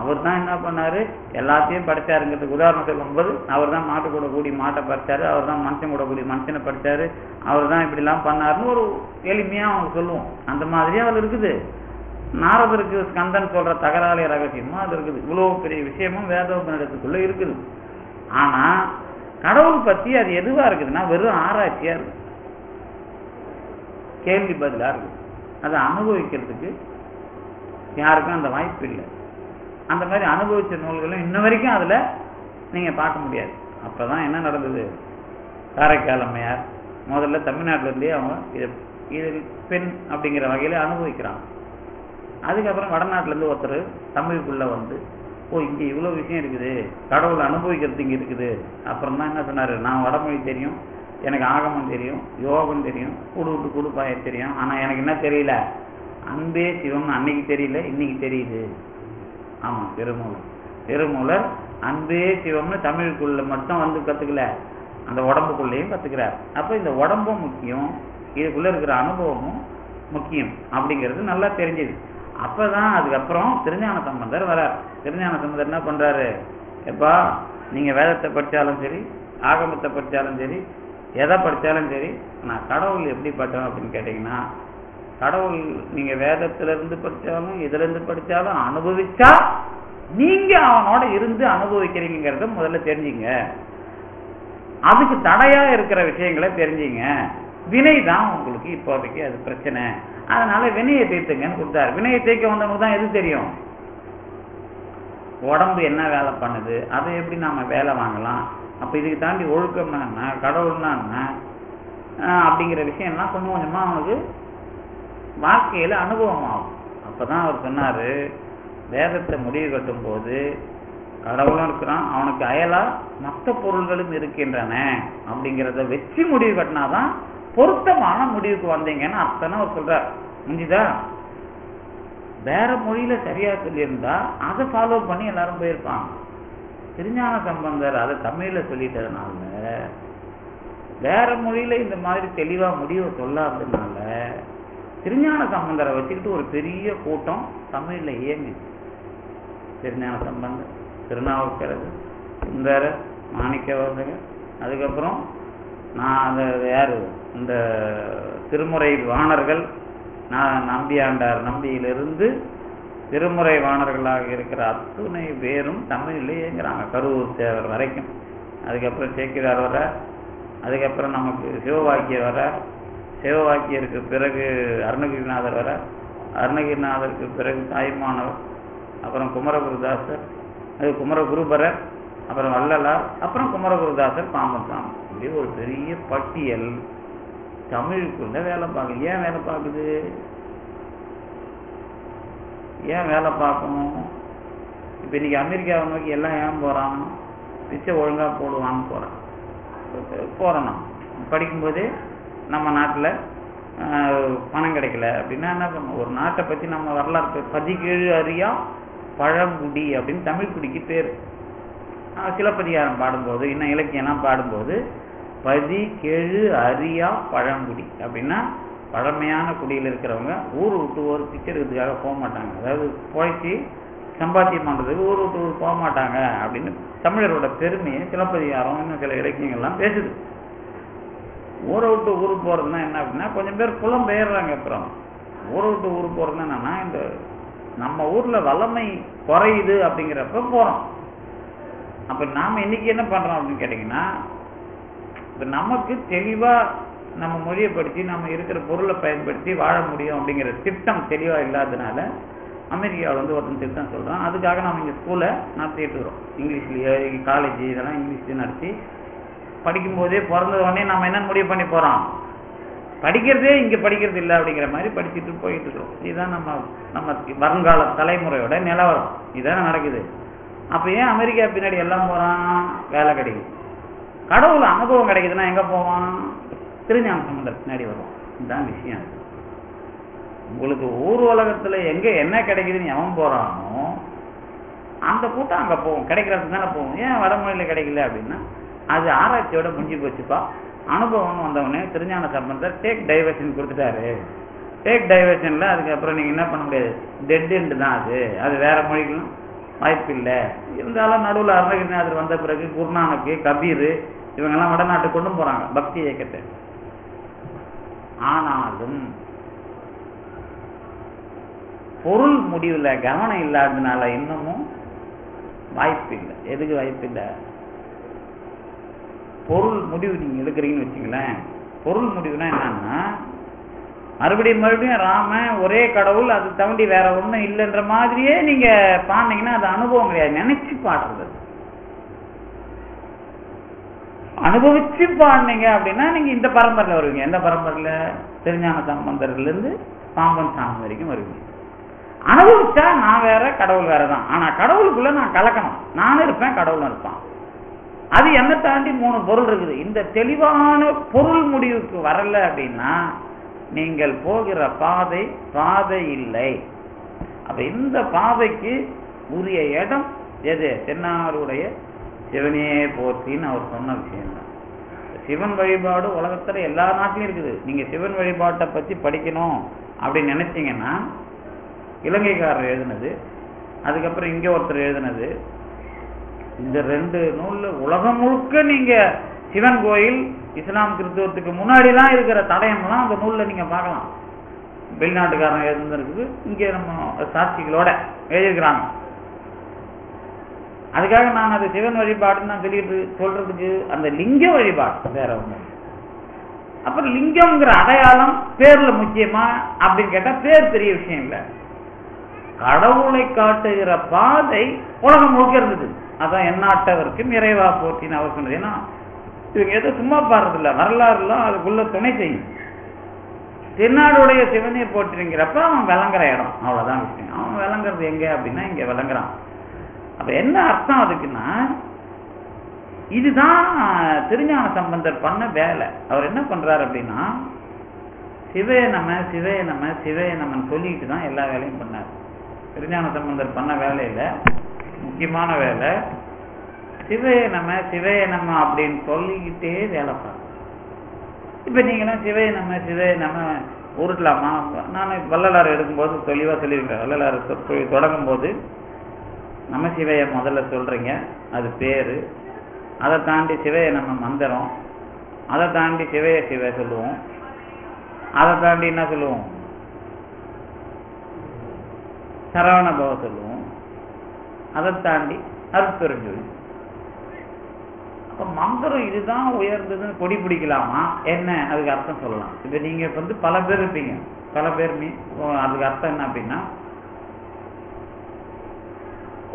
அவர் தான் என்ன பண்ணாரு? எல்லாத்தையும் படிச்சாருங்கிறதுக்கு உதாரணம் சொல்லும்போது அவர் தான் மாட்டு கூட கூடி மாட்டை படிச்சாரு அவர் தான் மனுஷன் கூட கூடி மனுஷனை படிச்சாரு அவர் தான் இப்படிலாம் பண்ணாருன்னு ஒரு எளிமையாக அவங்க சொல்லுவோம். அந்த மாதிரி அவர் இருக்குது. நாரதருக்கு ஸ்கந்தன் சொல்ற தகராளிய ரகசியமும் அது இருக்குது. இவ்வளவு பெரிய விஷயமும் வேதோபனிடத்துக்குள்ள இருக்குது. ஆனா கடவுள் பத்தி அது எதுவா இருக்குதுன்னா வெறும் ஆராய்ச்சியா இருக்கு. கேள்வி பதிலா இருக்கு அதை அனுபவிக்கிறதுக்கு யாருக்கும் அந்த வாய்ப்பு இல்லை. அந்த மாதிரி அனுபவிச்ச நூல்களும் இன்ன வரைக்கும் அதுல நீங்க பார்க்க முடியாது. அப்பதான் என்ன நடந்தது? காரைக்கால் அம்மையார் முதல்ல தமிழ்நாட்டிலேருந்தே அவங்க இது இது பெண் அப்படிங்கிற வகையில் அனுபவிக்கிறாங்க. அதுக்கப்புறம் வடநாட்டுல இருந்து ஒருத்தர் தமிழுக்குள்ள வந்து ஓ இங்க இவ்வளவு விஷயம் இருக்குது. கடவுளை அனுபவிக்கிறது இங்க இருக்குது. அப்புறம் தான் என்ன சொன்னாரு? நான் வடமொழி தெரியும். எனக்கு ஆகமம் தெரியும் யோகம் தெரியும் கூடு விட்டு கொடுப்பாய தெரியும். ஆனா எனக்கு என்ன தெரியல? அன்பே சிவம் அன்னைக்கு தெரியல இன்னைக்கு தெரியுது. ஆமா திருமூலர் திருமூலர் அன்பே சிவம்னு தமிழுக்குள்ள மட்டும் வந்து கத்துக்கல. அந்த உடம்புக்குள்ளேயும் கற்றுக்கிறார் அப்போ இந்த உடம்பும் முக்கியம் இதுக்குள்ள இருக்கிற அனுபவமும் முக்கியம் அப்படிங்கிறது நல்லா தெரிஞ்சது. அப்பதான் அதுக்கப்புறம் திருஞான சம்பந்தர் வரார். திருஞான சம்பந்தர் என்ன பண்றாரு? எப்பா நீங்க வேதத்தை படிச்சாலும் சரி ஆகமத்தை படிச்சாலும் சரி எதை படிச்சாலும் சரி நான் கடவுள் எப்படிப்பட்டவன் அப்படின்னு கேட்டீங்கன்னா கடவுள் நீங்க வேதத்துல இருந்து படிச்சாலும் இதுல இருந்து படிச்சாலும் அனுபவிச்சா நீங்க அவனோட இருந்து அனுபவிக்கிறீங்கிறத முதல்ல தெரிஞ்சுங்க. அதுக்கு தடையா இருக்கிற விஷயங்களை தெரிஞ்சுங்க. வினை தான் உங்களுக்கு இப்போதைக்கு அது பிரச்சனை. அதனால வினையை தீர்த்துங்கன்னு கொடுத்தாரு. வினையை தீர்க்க வந்தவங்களுக்கு தான் எது தெரியும்? உடம்பு என்ன வேலை பண்ணுது? அதை எப்படி நாம வேலை வாங்கலாம்? அப்ப இதுக்கு தாண்டி ஒழுக்கம்னா என்ன கடவுள்னா என்ன? அப்படிங்கிற விஷயம்லாம் கொஞ்சம் கொஞ்சமாக அவனுக்கு வாழ்க்கையில அனுபவம் ஆகும் அப்பதான் அவர் சொன்னாரு வேதத்தை முடிவு கட்டும் போது கடவுளும் இருக்கிறான் அவனுக்கு அயலா மற்ற பொருள்களும் இருக்கின்றன அப்படிங்கிறத வச்சு முடிவு கட்டினாதான் பொருத்தமான முடிவுக்கு வந்தீங்கன்னு அத்தனை அவர் சொல்கிறார் முடிஞ்சுதா வேற மொழியில சரியா சொல்லியிருந்தா அதை ஃபாலோ பண்ணி எல்லாரும் போயிருப்பான் திருஞான சம்பந்தர் அதை தமிழில் சொல்லிட்டதுனால வேற மொழியில இந்த மாதிரி தெளிவா முடிவை சொல்லாததுனால திருஞான சம்பந்தரை வச்சுக்கிட்டு ஒரு பெரிய கூட்டம் தமிழ்ல இயங்குது திருஞான சம்பந்தர் திருநாவுக்கரசு சுந்தர மாணிக்கவாசகர் அதுக்கப்புறம் நான் அந்த யாரு இந்த திருமுறை வாணர்கள் நான் நம்பியாண்டார் நம்பியிலிருந்து திருமுறை வாணர்களாக இருக்கிற அத்துணை பேரும் தமிழ் இயங்குறாங்க கருவூர் தேவர் வரைக்கும். அதுக்கப்புறம் சேக்கிரார் வர அதுக்கப்புறம் நமக்கு சிவவாக்கியர் வர சிவவாக்கியருக்கு பிறகு அருணகிரிநாதர் வர அருணகிரிநாதருக்கு பிறகு தாய்மானவர் அப்புறம் குமரகுருதாசர் அது குமரகுருபரர் அப்புறம் வள்ளலார் அப்புறம் குமரகுருதாசர் பாம்பசாமி. இப்படி ஒரு பெரிய பட்டியல் தமிழுக்குள்ள வேலை பார்க்குது. ஏன் வேலை பார்க்குது? ஏன் வேலை பார்க்கணும்? இப்போ இன்னைக்கு அமெரிக்காவை நோக்கி எல்லாம் ஏன் போகிறான் பிச்சை ஒழுங்காக போடுவான்னு போகிறான் போகிறோம் நம்ம படிக்கும்போது நம்ம நாட்டில் பணம் கிடைக்கல அப்படின்னா என்ன பண்ணும் ஒரு நாட்டை பற்றி நம்ம வரலாறு பதிகேழு அறியா பழங்குடி அப்படின்னு தமிழ் குடிக்கு பேர். சிலப்பதிகாரம் பாடும்போது இன்னும் இலக்கியம்லாம் பாடும்போது பதி கேழு அரியா பழங்குடி அப்படின்னா பழமையான குடியில் இருக்கிறவங்க ஊர் விட்டு ஒரு பிச்சருக்கிறதுக்காக போக மாட்டாங்க. அதாவது போயிட்டு சம்பாத்தியம் பண்ணுறதுக்கு ஊர் விட்டு ஊர் போக மாட்டாங்க அப்படின்னு தமிழரோட பெருமையை சிலப்பதிகாரம் இன்னும் சில இலக்கியங்கள்லாம் பேசுது. ஊரை விட்டு ஊருக்கு போகிறதுனா என்ன அப்படின்னா கொஞ்சம் பேர் புலம் பெயர்றாங்க அப்புறம். ஊரை விட்டு ஊருக்கு போகிறதுனா என்னன்னா இந்த நம்ம ஊரில் வளமை குறையுது அப்படிங்கிறப்ப போகிறோம் அப்போ நாம் இன்னைக்கு என்ன பண்ணுறோம் அப்படின்னு கேட்டிங்கன்னா இப்போ நமக்கு தெளிவாக நம்ம மொழியை நம்ம இருக்கிற பொருளை பயன்படுத்தி வாழ முடியும் அப்படிங்கிற திட்டம் தெளிவாக இல்லாததுனால அமெரிக்காவில் வந்து ஒருத்தன் திட்டம் சொல்கிறான் அதுக்காக நம்ம இங்கே ஸ்கூலை நடத்திட்டு இருக்கிறோம் இங்கிலீஷ்லேயே காலேஜ் இதெல்லாம் இங்கிலீஷ்லேயே நடத்தி படிக்கும்போதே பிறந்த உடனே நம்ம என்ன முடிவு பண்ணி போகிறோம் படிக்கிறதே இங்கே படிக்கிறது இல்லை அப்படிங்கிற மாதிரி படிச்சுட்டு போயிட்டு இருக்கோம். இதுதான் நம்ம நம்ம வருங்கால தலைமுறையோட நிலவரம். இதான் நடக்குது. அப்போ ஏன் அமெரிக்கா பின்னாடி எல்லாம் போகிறான் வேலை கிடைக்குது. கடவுள் அனுபவம் கிடைக்குதுன்னா எங்கே போவான்? திருஞான சம்பந்தர் பின்னாடி வரும் இதுதான் விஷயம். உங்களுக்கு ஊர் உலகத்துல எங்க என்ன கிடைக்குதுன்னு எவன் போறானோ அந்த கூட்டம் அங்க போகும். கிடைக்கிறதுக்கு தானே போகும். ஏன் வடமொழியில கிடைக்கல அப்படின்னா அது ஆராய்ச்சியோட முடிஞ்சு போச்சுப்பா. அனுபவம்னு வந்தவொடனே திருஞான சம்பந்தர் டேக் டைவர்ஷன் கொடுத்துட்டாரு. டேக் டைவர்ஷனில் அதுக்கப்புறம் நீங்கள் என்ன பண்ண முடியாது. டெட்டுன்ட்டு தான் அது. அது வேற மொழிகளும் வாய்ப்பு இல்லை. இருந்தாலும் நடுவில் அருணகிரிநாதர் வந்த பிறகு குருநானக்கு கபீர் இவங்கெல்லாம் வடநாட்டு கொண்டு போகிறாங்க பக்தி இயக்கத்தை. ஆனாலும் பொருள் முடிவில் கவனம் இல்லாததுனால இன்னமும் வாய்ப்பு இல்லை எதுக்கு வாய்ப்பு இல்லை பொருள் முடிவு நீங்க எடுக்கிறீங்கன்னு வச்சுங்களேன் பொருள் முடிவுனா என்னன்னா மறுபடியும் மறுபடியும் ராம ஒரே கடவுள் அது தவண்டி வேற ஒண்ணும் இல்லைன்ற மாதிரியே நீங்க பாடினீங்கன்னா அது அனுபவம் கிடையாது. நினைச்சு பாடுறது. அனுபவிச்சு பாடினீங்க அப்படின்னா நீங்க இந்த பரம்பரையில் வருவீங்க. எந்த பரம்பரையில? திருஞான சம்பந்தர்ல இருந்து பாம்பன் சாமி வரைக்கும் வருவீங்க. அனுபவிச்சா நான் வேற கடவுள் வேற தான் ஆனா கடவுளுக்குள்ள நான் கலக்கணும். நானும் இருப்பேன் கடவுளும் இருப்பான். அது என்ன தாண்டி மூணு பொருள் இருக்குது. இந்த தெளிவான பொருள் முடிவுக்கு வரல அப்படின்னா நீங்கள் போகிற பாதை பாதை இல்லை. அப்ப இந்த பாதைக்கு உரிய இடம் எது? தென்னாருடைய சிவனே போற்றின்னு அவர் சொன்ன விஷயம் தான் சிவன் வழிபாடு உலகத்துல எல்லா நாட்டிலும் இருக்குது. நீங்க சிவன் வழிபாட்டை பத்தி படிக்கணும் அப்படின்னு நினைச்சீங்கன்னா இலங்கைக்காரர் எழுதினது அதுக்கப்புறம் இங்க ஒருத்தர் எழுதினது. இந்த ரெண்டு நூல்ல உலகம் முழுக்க நீங்க சிவன் கோயில் இஸ்லாம் கிறிஸ்துவத்துக்கு முன்னாடிலாம் இருக்கிற தடயம்லாம் அந்த நூல்ல நீங்க பார்க்கலாம். வெளிநாட்டுக்காரன் எழுந்திருக்குது இங்கே நம்ம சாட்சிகளோட எழுதியிருக்கிறாங்க. அதுக்காக நான் அது சிவன் வழிபாடுன்னு நான் சொல்லிட்டு சொல்றதுக்கு அந்த லிங்க வழிபாடு வேற ஒண்ணு அப்புறம் லிங்கம்ங்கிற அடையாளம் பேர்ல முக்கியமா அப்படின்னு கேட்டா பேர் பெரிய விஷயம் இல்லை. கடவுளை காட்டுகிற பாதை உலகம் முழுக்க இருந்தது. அதான் எந்நாட்டவருக்கும் இறைவா போட்டின்னு அவர் சொன்னது. ஏன்னா இவங்க எதுவும் சும்மா பாடுறது இல்லை வரலாறுலாம் அதுக்குள்ள துணை செய்யும். தென்னாடுடைய சிவனை போட்டிருங்கிறப்ப அவன் விளங்குற இடம். அவ்வளவுதான் விஷயம். அவன் விளங்குறது எங்க அப்படின்னா இங்க விளங்குறான். அப்ப என்ன அர்த்தம் அதுக்குன்னா இதுதான் திருஞான சம்பந்தர் பண்ண வேலை. அவர் என்ன பண்றாரு அப்படின்னா சிவே நம சிவே நம சிவே நமன் சொல்லிட்டு தான் எல்லா வேலையும் பண்ணார். திருஞான சம்பந்தர் பண்ண வேலையில முக்கியமான வேலை சிவே நம்ம சிவே நம்ம அப்படின்னு சொல்லிக்கிட்டே வேலை பார்க்கணும் இப்ப நீங்களாம் சிவே நம்ம சிவே நம்ம உருட்டலாமா? நான் வள்ளலார் எடுக்கும்போது தெளிவா சொல்லியிருக்கேன் வள்ளலாறு தொடங்கும் போது நம்ம சிவைய முதல்ல சொல்றீங்க. அது பேரு. அதை தாண்டி சிவைய நம்ம மந்திரம். அதை தாண்டி சிவைய சிவ சொல்லுவோம். அதை தாண்டி என்ன சொல்லுவோம்? சரவண பவ சொல்லுவோம். அதை தாண்டி அருட்பெருஞ்சொலி அப்ப மந்திரம் இதுதான் உயர்ந்ததுன்னு கொடி பிடிக்கலாமா? என்ன? அதுக்கு அர்த்தம் சொல்லலாம். இப்ப நீங்க வந்து பல பேர் இருப்பீங்க. பல பேர் அதுக்கு அர்த்தம் என்ன அப்படின்னா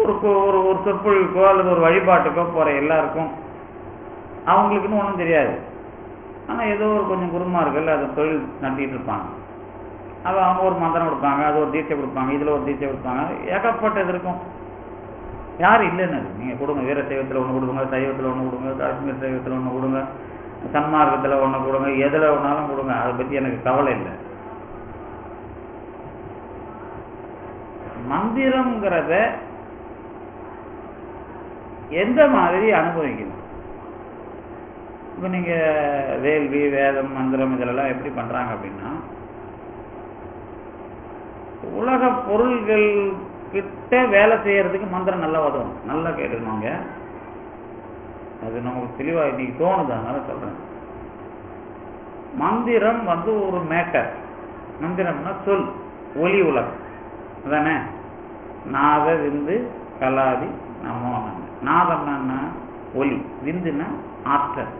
ஒரு ஒரு ஒரு சொற்பொழிவுக்கோ அல்லது ஒரு வழிபாட்டுக்கோ போற எல்லாருக்கும் அவங்களுக்குன்னு ஒன்றும் தெரியாது. ஆனா ஏதோ ஒரு கொஞ்சம் குருமார்கள் அது தொழில் நடத்திட்டு இருப்பாங்க. அது அவங்க ஒரு மந்திரம் கொடுப்பாங்க அது ஒரு தீட்சை கொடுப்பாங்க இதுல ஒரு தீட்சை கொடுப்பாங்க. ஏகப்பட்டது இருக்கும். யார் இல்லைன்னு நீங்க கொடுங்க வீர சைவத்தில் ஒண்ணு கொடுங்க சைவத்தில் ஒண்ணு கொடுங்க காஷ்மீர் சைவத்தில் ஒண்ணு கொடுங்க சன்மார்க்கத்துல ஒண்ணு கொடுங்க எதுல ஒன்றாலும் கொடுங்க. அதை பத்தி எனக்கு கவலை இல்லை. மந்திரம்ங்கிறத எந்த மாதிரி அனுபவிக்கணும்? இப்போ நீங்க வேள்வி வேதம் மந்திரம் இதிலெல்லாம் எப்படி பண்றாங்க அப்படின்னா உலக பொருள்கள் கிட்ட வேலை செய்யறதுக்கு மந்திரம் நல்லா உதவும் நல்லா கேட்டுக்கணுங்க. அது நமக்கு தெளிவா இன்னைக்கு தோணுது அதனால சொல்றேன். மந்திரம் வந்து ஒரு மேட்டர் மந்திரம்னா சொல் ஒலி உலகம். அதானே? நாத விந்து கலாதி நமோ நாதம்னா ஒலி விந்துனா ஆற்றல்.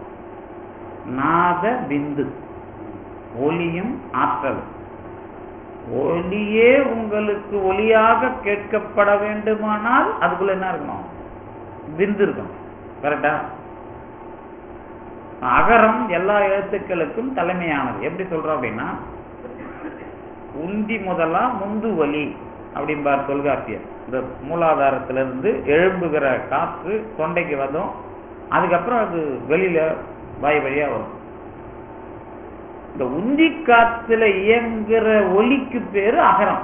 நாத விந்து ஒலியும் ஆற்றல். ஒலியே உங்களுக்கு ஒலியாக கேட்கப்பட வேண்டுமானால் அதுக்குள்ள என்ன இருக்கணும்? விந்து இருக்கணும். கரெக்டா அகரம் எல்லா எழுத்துக்களுக்கும் தலைமையானது. எப்படி சொல்றோம் அப்படின்னா உந்தி முதலா முந்து ஒலி அப்படிம்பார் தொல்காப்பியர். இந்த மூலாதாரத்திலிருந்து எழும்புகிற காற்று தொண்டைக்கு வந்தோம். அதுக்கப்புறம் அது வெளியில வாய் வழியா வரும். இந்த உந்தி காத்துல இயங்குற ஒலிக்கு பேரு அகரம்.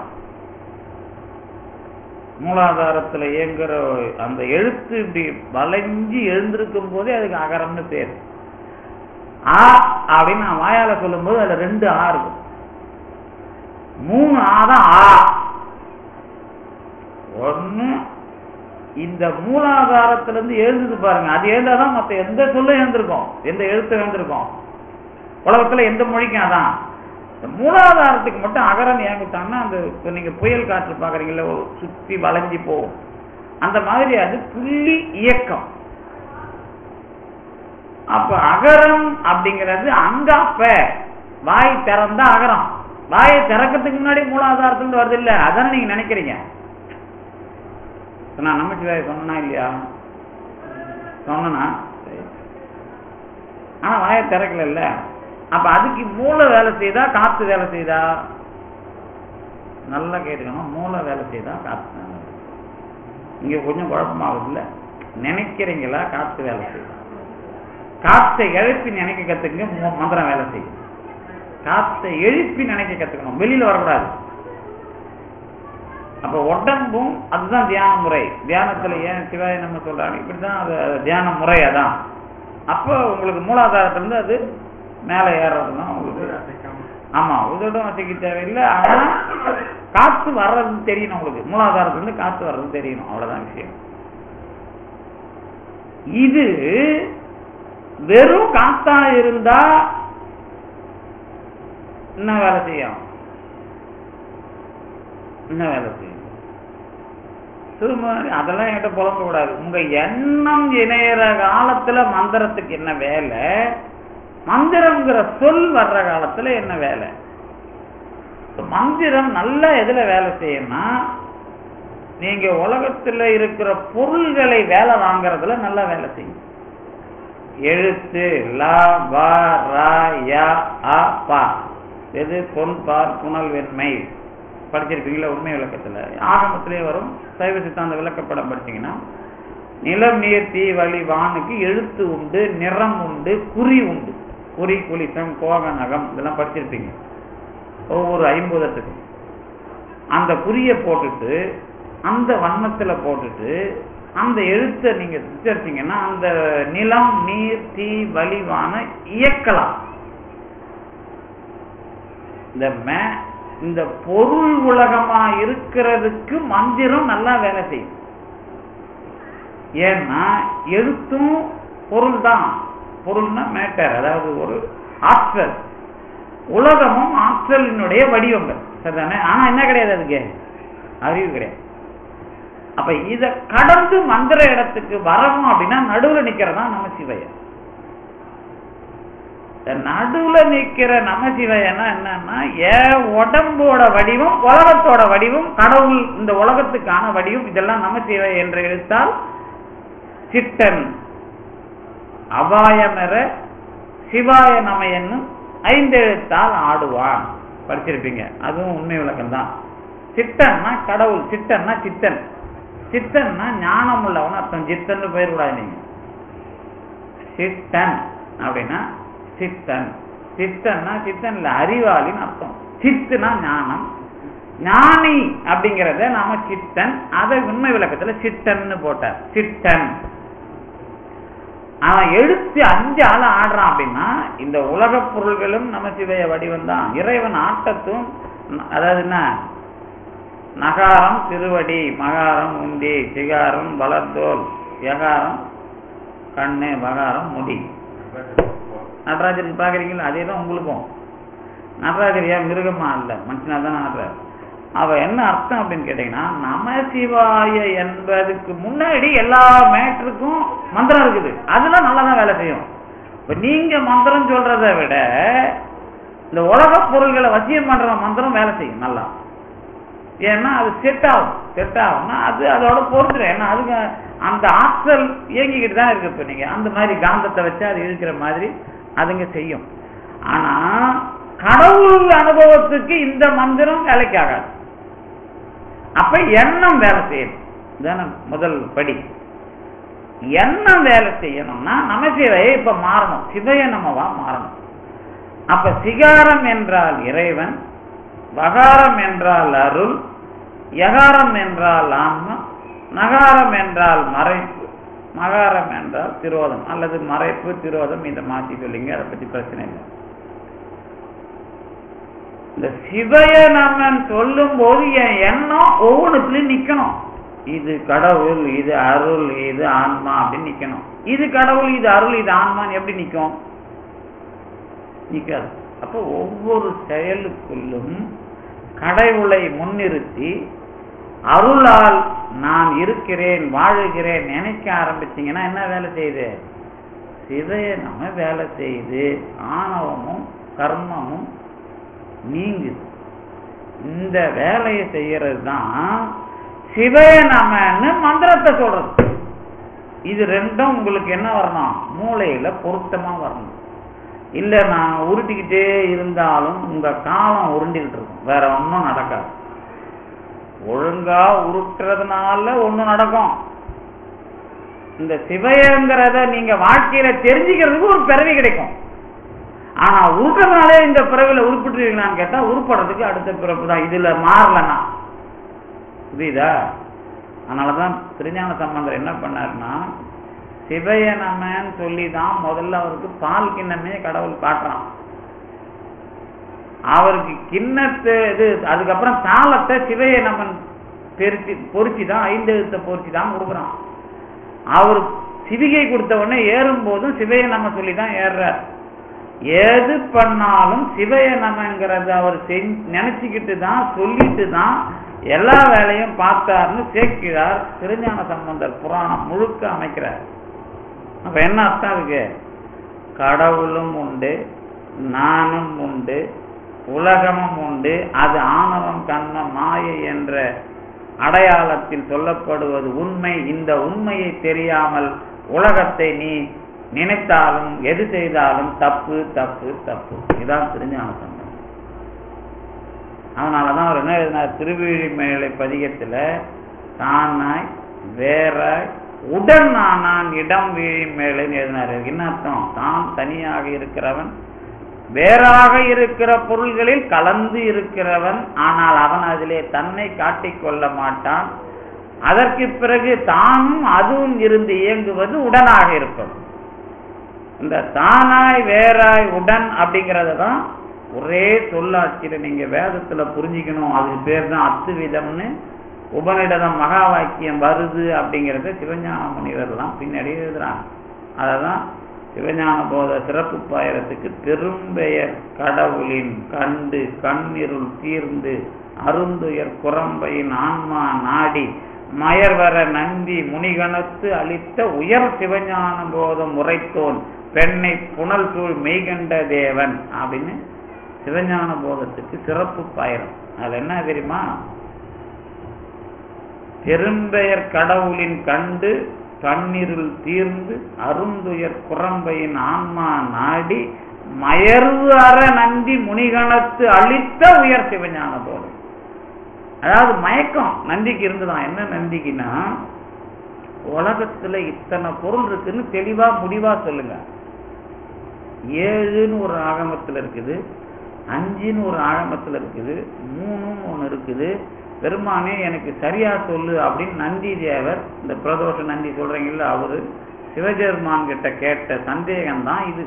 மூலாதாரத்துல இயங்குற அந்த எழுத்து இப்படி வளைஞ்சு எழுந்திருக்கும் போதே அதுக்கு அகரம்னு பேர். ஆ அப்படின்னு நான் வாயால சொல்லும்போது அதுல ரெண்டு ஆ இருக்கும். மூணு ஆ தான் ஆ. ஒண்ணு இந்த மூலாதாரத்துல இருந்து எழுந்தது பாருங்க. அது எழுந்தாதான் மத்த எந்த சொல்லும் எழுந்திருக்கும்? எந்த எழுத்து எழுந்திருக்கும்? உலகத்துல எந்த மொழிக்கும் அதான். இந்த மூலாதாரத்துக்கு மட்டும் அகரம் ஏங்கிட்டாங்கன்னா அந்த இப்ப நீங்க புயல் காற்று பாக்குறீங்கல்ல சுத்தி வளைஞ்சி போகும். அந்த மாதிரி அது புள்ளி இயக்கம். அப்ப அகரம் அப்படிங்கிறது அங்க அப்ப. வாய் திறந்தா அகரம். வாயை திறக்கிறதுக்கு முன்னாடி மூலாதாரத்துல வருது இல்ல? அதான் நீங்க நினைக்கிறீங்க? இப்ப நான் நமச்சிவாய சொன்னா இல்லையா? சொன்னா ஆனா வாயை திறக்கல அப்ப அதுக்கு மூளை வேலை செய்தா காத்து வேலை செய்தா? நல்லா கேட்டுக்கணும். மூளை வேலை செய்தா காத்து வேலை இங்க கொஞ்சம் குழப்பமாகுது இல்ல நினைக்கிறீங்களா காத்து வேலை செய்யும் காத்தை எழுப்பி நினைக்க கத்துக்குங்க மந்திரம் வேலை செய்யும். காத்தை எழுப்பி நினைக்க கத்துக்கணும். வெளியில வரக்கூடாது. அப்ப உடம்பும் அதுதான் தியான முறை தியானத்துல ஏன் சிவாய நம்ம சொல்றாங்க இப்படிதான் அது தியான முறை அதான் அப்போ உங்களுக்கு மூலாதாரத்துல இருந்து அது மேல ஏறதுன்னா உங்களுக்கு. ஆமா உதடும் வசதிக்கு தேவையில்லை. ஆனா காத்து வர்றது தெரியணும் உங்களுக்கு. மூலாதாரத்துல இருந்து காத்து வர்றது தெரியணும். அவ்வளவுதான் விஷயம். இது வெறும் காத்தா இருந்தா என்ன வேலை செய்யும்? என்ன வேலை செய்யும் திரும்ப அதெல்லாம் என்கிட்ட புலம்ப கூடாது. உங்க எண்ணம் இணையற காலத்துல மந்திரத்துக்கு என்ன வேலை? மந்திரம்ங்கிற சொல் வர்ற காலத்துல என்ன வேலை? மந்திரம் நல்லா எதுல வேலை செய்யும்னா நீங்க உலகத்துல இருக்கிற பொருள்களை வேலை வாங்குறதுல நல்லா வேலை செய்யும். எழுத்து லா பா ரா யா ஆ பா. எது? பொன் பார் புனல் வெண்மை. படிச்சிருக்கீங்களா உண்மை விளக்கத்துல? ஆரம்பத்திலே வரும் சைவ சித்தாந்த விளக்கப்படம் படிச்சீங்கன்னா நிலம் நீர் தீ வழி வானுக்கு எழுத்து உண்டு நிறம் உண்டு குறி உண்டு. குறி குளித்தம் கோக நகம் இதெல்லாம் படிச்சிருப்பீங்க. ஒவ்வொரு ஐம்பதத்துக்கும் அந்த குறியை போட்டுட்டு அந்த வண்ணத்துல போட்டுட்டு அந்த எழுத்தை நீங்க சித்தரிச்சீங்கன்னா அந்த நிலம் நீர் தீ வலிவான இயக்கலாம். இந்த மே இந்த பொருள் உலகமா இருக்கிறதுக்கு மந்திரம் நல்லா வேலை செய்யும். ஏன்னா எழுத்தும் பொருள் தான். பொருள்னா மேட்டர் அதாவது ஒரு ஆற்றல். உலகமும் ஆற்றலினுடைய வடிவங்கள். சரிதானே? ஆனா என்ன கிடையாது அதுக்கு? அறிவு கிடையாது. அப்ப இத கடந்து மந்திர இடத்துக்கு வரணும் அப்படின்னா நடுவுல நிக்கிறதா நம்ம சிவையன் நடுவுல நிக்கிற நமசிவயனா என்னன்னா என் உடம்போட வடிவம் உலகத்தோட வடிவம் கடவுள் இந்த உலகத்துக்கான வடிவம் இதெல்லாம் நமசிவை என்று எழுத்தால் சிட்டன் அபாயமர சிவாய நம என்னும் ஐந்தெழுத்தால் ஆடுவான். படிச்சிருப்பீங்க. அதுவும் உண்மை விளக்கம் தான் சித்தன்னா கடவுள் சித்தன்னா சித்தன். சித்தன்னா ஞானம் உள்ளவன் அர்த்தம். சித்தன்னு பெயர் கூடாது நீங்க. சித்தன் அப்படின்னா சித்தன். சித்தன்னா சித்தன் இல்ல அறிவாளின்னு அர்த்தம். சித்துனா ஞானம். ஞானி அப்படிங்கிறத நாம சித்தன். அதை உண்மை விளக்கத்துல சித்தன்னு போட்டார். சித்தன். அவன் எழுத்து அஞ்சு ஆள் ஆடுறான் அப்படின்னா இந்த உலக பொருள்களும் நமசிவய வடிவம் தான். இறைவன் ஆட்டத்தும் அதாவது என்ன? நகாரம் திருவடி மகாரம் உண்டி சிகாரம் பலத்தோல் எகாரம் கண்ணு மகாரம் முடி. நடராஜருக்கு பார்க்குறீங்களா அதே தான் உங்களுக்கும். நடராஜர் ஏன் மிருகமா இல்லை மனுஷனா தான் ஆடுறார் அவ என்ன அர்த்தம் அப்படின்னு கேட்டீங்கன்னா நமசிவாய என்பதுக்கு முன்னாடி எல்லா மேட்ருக்கும் மந்திரம் இருக்குது. அதெல்லாம் நல்லா தான் வேலை செய்யும். இப்ப நீங்க மந்திரம் சொல்றதை விட இந்த உலக பொருள்களை வசியம் பண்ற மந்திரம் வேலை செய்யும் நல்லா. ஏன்னா அது செட் ஆகும். செட் ஆகும்னா அது அதோட பொறுத்துடும் ஏன்னா அதுக்கு அந்த ஆற்றல் இயங்கிக்கிட்டு தான் இருக்கு. இப்போ நீங்க அந்த மாதிரி காந்தத்தை வச்சு அது இருக்கிற மாதிரி அதுங்க செய்யும். ஆனா கடவுள் அனுபவத்துக்கு இந்த மந்திரம் வேலைக்கு ஆகாது அப்ப எண்ணம் வேலை செய்யணும். முதல் படி. எண்ணம் வேலை செய்யணும்னா நமசிவையை இப்ப மாறணும். சிவைய நமவா மாறணும். அப்ப சிகாரம் என்றால் இறைவன் வகாரம் என்றால் அருள் யகாரம் என்றால் ஆன்மம் நகாரம் என்றால் மறைப்பு மகாரம் என்றால் திரோதம் அல்லது மறைப்பு திரோதம் இதை மாற்றி சொல்லிங்க அதை பத்தி பிரச்சனை இல்லை. இந்த சிவைய நம்ம சொல்லும் போது என் எண்ணம் ஒவ்வொன்றுத்துலயும் நிக்கணும். இது கடவுள் இது அருள் இது ஆன்மா அப்படின்னு நிக்கணும். இது கடவுள் இது அருள் இது ஆன்மான்னு எப்படி நிக்கும்? நிக்காது. அப்போ ஒவ்வொரு செயலுக்குள்ளும் கடவுளை முன்னிறுத்தி அருளால் நான் இருக்கிறேன் வாழுகிறேன் நினைக்க ஆரம்பிச்சீங்கன்னா என்ன வேலை செய்யுது? சிதைய நம்ம வேலை செய்யுது. ஆணவமும் கர்மமும் நீங்குது. இந்த வேலையை செய்யறது தான் சிவய நமன்னு மந்திரத்தை சொல்றது. இது ரெண்டும் உங்களுக்கு என்ன வரணும்? மூளையில பொருத்தமா வரணும். இல்ல நான் உருட்டிக்கிட்டே இருந்தாலும் உங்க காலம் உருண்டிக்கிட்டு இருக்கும். வேற ஒன்றும் நடக்காது. ஒழுங்கா உருட்டுறதுனால ஒண்ணு நடக்கும். இந்த சிவயங்கிறத நீங்க வாழ்க்கையில தெரிஞ்சுக்கிறதுக்கு ஒரு பிறவி கிடைக்கும். ஆனா உருட்டுறதுனாலே இந்த பிறவில உருப்பிட்டுருவீங்களான்னு கேட்டா உருப்படுறதுக்கு அடுத்த பிறப்பு தான். இதுல மாறலன்னா. புரியுதா? அதனாலதான் திருஞான சம்பந்தர் என்ன பண்ணாருன்னா சிவைய சொல்லி தான் முதல்ல அவருக்கு பால் கிண்ணமே கடவுள் காட்டுறான். அவருக்கு கிண்ணத்து இது அதுக்கப்புறம் தாளத்தை சிவையை நம்ம பெருத்தி பொறிச்சு தான் ஐந்து எழுத்த பொறிச்சு தான் கொடுக்குறான் அவர் சிவிகை கொடுத்த உடனே ஏறும் போதும் சிவையை நம்ம சொல்லி தான் ஏறுறார். எது பண்ணாலும் சிவையை நமங்கிறத அவர் நினைச்சுக்கிட்டு தான் சொல்லிட்டு தான் எல்லா வேலையும் பார்த்தாருன்னு சேர்க்கிறார் திருஞான சம்பந்தர் புராணம் முழுக்க அமைக்கிறார். அப்ப என்ன அர்த்தம் இருக்கு கடவுளும் உண்டு நானும் உண்டு உலகமும் உண்டு அது ஆணவம் கண்ணம் மாயை என்ற அடையாளத்தில் சொல்லப்படுவது உண்மை. இந்த உண்மையை தெரியாமல் உலகத்தை நீ நினைத்தாலும் எது செய்தாலும் தப்பு தப்பு தப்பு. இதான் திருஞான சம்பந்தம். அதனாலதான் அவர் என்ன எழுதினார்? திருவிழிமேலை பதிகத்துல தானாய் வேறாய் உடன் ஆனான் இடம் வீழி மேலேன்னு எழுதினார். என்ன அர்த்தம்? தான் தனியாக இருக்கிறவன் வேறாக இருக்கிற பொருள்களில் கலந்து இருக்கிறவன் ஆனால் அவன் அதிலே தன்னை காட்டிக்கொள்ள மாட்டான். அதற்கு பிறகு தானும் அதுவும் இருந்து இயங்குவது உடனாக இருக்கும். இந்த தானாய் வேறாய் உடன் அப்படிங்கறத தான் ஒரே சொல்லாட்சியில நீங்க வேதத்துல புரிஞ்சுக்கணும். அதுக்கு பேர் தான் அத்துவிதம்னு. உபநிடதம் மகா வாக்கியம் வருது அப்படிங்கிறத சிவஞான முனிவர்லாம் பின்னாடி எழுதுறாங்க. அததான் சிவஞான போத சிறப்பு பாயிரத்துக்கு பெரும்பெயர் கடவுளின் கண்டு கண்ணிருள் தீர்ந்து அருந்துயர் குரம்பையின் ஆன்மா நாடி மயர்வர நந்தி முனிகணத்து அளித்த உயர் சிவஞான போதம் உரைத்தோன் பெண்ணை புனல் சூழ் மெய்கண்ட தேவன் அப்படின்னு சிவஞான போதத்துக்கு சிறப்பு பாயிரம் அது என்ன தெரியுமா? பெரும்பெயர் கடவுளின் கண்டு தண்ணீரில் தீர்ந்து அருந்துயர் குரம்பையின் ஆன்மா நாடி மயர்வு அற நந்தி முனிகணத்து அளித்த உயர் சிவஞான போது. அதாவது மயக்கம் நந்திக்கு இருந்துதான். என்ன நந்திக்குன்னா உலகத்துல இத்தனை பொருள் இருக்குன்னு தெளிவா முடிவா சொல்லுங்க. ஏழுன்னு ஒரு ஆகமத்துல இருக்குது அஞ்சுன்னு ஒரு ஆகமத்துல இருக்குது மூணுன்னு ஒண்ணு இருக்குது. பெருமானே எனக்கு சரியா சொல்லு அப்படின்னு நந்தி தேவர் இந்த பிரதோஷ நந்தி சொல்றீங்கல்ல அவரு சிவபெருமான் கிட்ட கேட்ட சந்தேகம் தான் இது.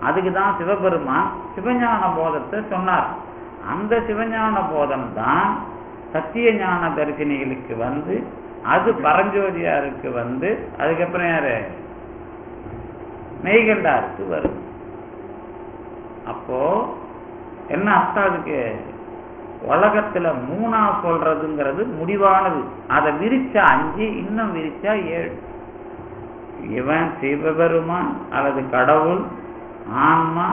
அதுக்கு தான் சிவபெருமான் சிவஞான போதத்தை சொன்னார். அந்த சிவஞான போதம் தான் சத்திய ஞான தரிசனிகளுக்கு வந்து அது பரஞ்சோதியாருக்கு வந்து அதுக்கப்புறம் யாரு? மெய்கண்டாருக்கு வரும். அப்போ என்ன அர்த்தம் அதுக்கு? உலகத்துல மூணா சொல்றதுங்கிறது முடிவானது. அதை விரிச்சா அஞ்சு இன்னும் விரிச்சா ஏழு. இவன் சிவபெருமான் அல்லது கடவுள் ஆன்மா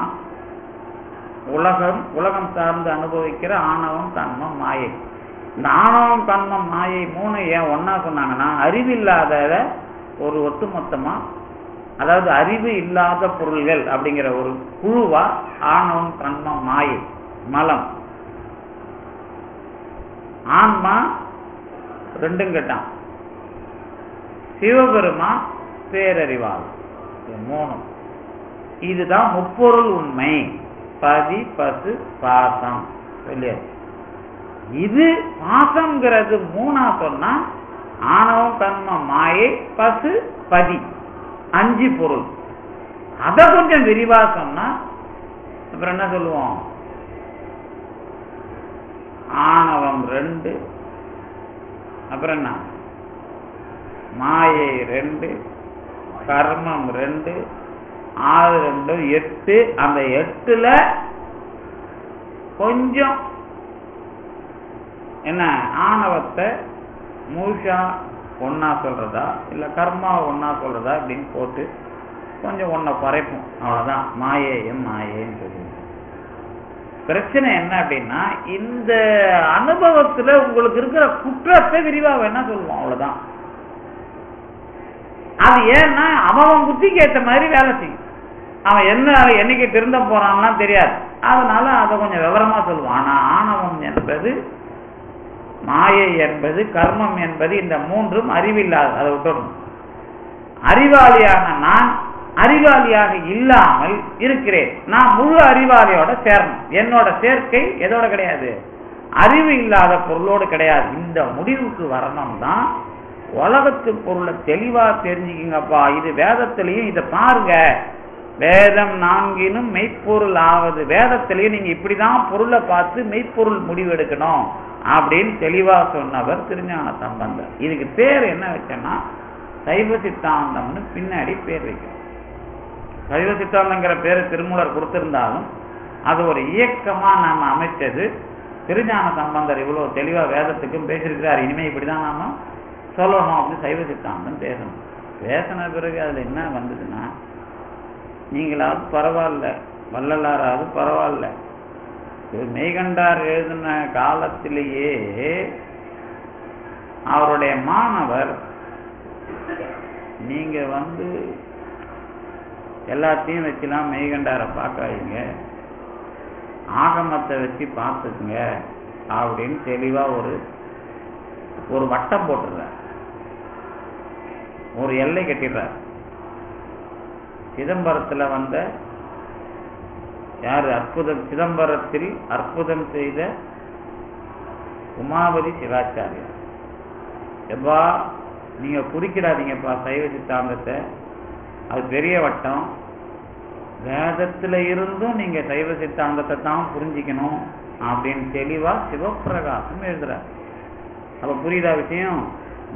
உலகம் உலகம் சார்ந்து அனுபவிக்கிற ஆணவம் கண்மம் மாயை. இந்த ஆணவம் கண்மம் மாயை மூணு ஏன் ஒன்னா சொன்னாங்கன்னா அறிவில்லாத ஒரு ஒட்டுமொத்தமா அதாவது அறிவு இல்லாத பொருள்கள் அப்படிங்கிற ஒரு குழுவா ஆணவம் கண்மம் மாயை மலம். ஆன்மா ரெண்டும் கட்டான். சிவபெருமா பேரறிவாள். மூணும். இதுதான் முப்பொருள் உண்மை. பதி பசு பாசம். சொல்லியாச்சு இது பாசம்ங்கிறது மூணா சொன்னா ஆணவம் கர்மம் மாயை பசு பதி. அஞ்சு பொருள். அதை கொஞ்சம் விரிவா சொன்னா அப்புறம் என்ன சொல்லுவோம்? ஆணவம் ரெண்டு. அப்புறம் என்ன? மாயை ரெண்டு கர்மம் ரெண்டு ஆறு ரெண்டு எட்டு. அந்த எட்டுல கொஞ்சம் என்ன ஆணவத்தை முழுசா ஒன்னா சொல்றதா இல்ல கர்மா ஒன்னா சொல்றதா அப்படின்னு போட்டு கொஞ்சம் ஒன்ன குறைப்போம். அவ்வளவுதான். மாயேயும் மாயேன்னு சொல்லி பிரச்சனை என்ன அப்படின்னா இந்த அனுபவத்துல உங்களுக்கு இருக்கிற குற்றத்தை விரிவா வேணா சொல்லுவோம் அவ்வளவுதான். அது ஏன்னா அவன் புத்திக்கு ஏற்ற மாதிரி வேலை செய்யும். அவன் என்ன என்னைக்கு திருந்த போறான்லாம் தெரியாது. அதனால அதை கொஞ்சம் விவரமா சொல்லுவான் ஆனா ஆணவம் என்பது மாயை என்பது கர்மம் என்பது இந்த மூன்றும் அறிவில்லாத அதை விட்டுடணும் அறிவாளியான நான் அறிவாளியாக இல்லாமல் இருக்கிறேன். நான் முழு அறிவாளியோட சேரணும். என்னோட சேர்க்கை எதோட கிடையாது? அறிவு இல்லாத பொருளோடு கிடையாது. இந்த முடிவுக்கு வரணும் தான் உலகத்து பொருளை தெளிவா தெரிஞ்சுக்கிங்கப்பா. இது வேதத்திலையும் இதை பாருங்க. வேதம் நான்கினும் மெய்ப்பொருள் ஆவது. வேதத்திலையும் நீங்க இப்படிதான் பொருளை பார்த்து மெய்ப்பொருள் முடிவெடுக்கணும் அப்படின்னு தெளிவா சொன்னவர் திருஞான சம்பந்தர். இதுக்கு பேர் என்ன வச்சேன்னா சைவ சித்தாந்தம்னு பின்னாடி பேர் வைக்கணும். சைவ சித்தாந்தங்கிற பேரு திருமூலர் கொடுத்திருந்தாலும் அது ஒரு இயக்கமா நாம அமைச்சது திருஞான சம்பந்தர் இவ்வளவு தெளிவா வேதத்துக்கும் பேசியிருக்கிறார். இனிமே இப்படிதான் நாம சொல்லணும் அப்படின்னு சைவ சித்தாந்தம் பேசணும். பேசின பிறகு அதுல என்ன வந்ததுன்னா நீங்களாவது பரவாயில்ல வள்ளலாராவது பரவாயில்ல. மெய்கண்டார் எழுதின காலத்திலேயே அவருடைய மாணவர் நீங்க வந்து எல்லாத்தையும் வச்சுலாம் மெய்கண்டார பார்க்காதீங்க. ஆகமத்தை வச்சு பார்த்துக்குங்க அப்படின்னு தெளிவா ஒரு ஒரு வட்டம் போட்டுடுறார் ஒரு எல்லை கட்டிடுறார். சிதம்பரத்துல வந்த யார்? அற்புதம் சிதம்பரத்தில் அற்புதம் செய்த உமாபதி சிவாச்சாரியார். எப்பா நீங்க குறிக்கிடாதீங்கப்பா சைவ சித்தாந்தத்தை. அது பெரிய வட்டம். வேதத்துல இருந்தும் நீங்க சைவ சித்தாந்தத்தை தான் புரிஞ்சிக்கணும் அப்படின்னு தெளிவா சிவப்பிரகாசம் எழுதுறார். அப்ப புரியுதா விஷயம்?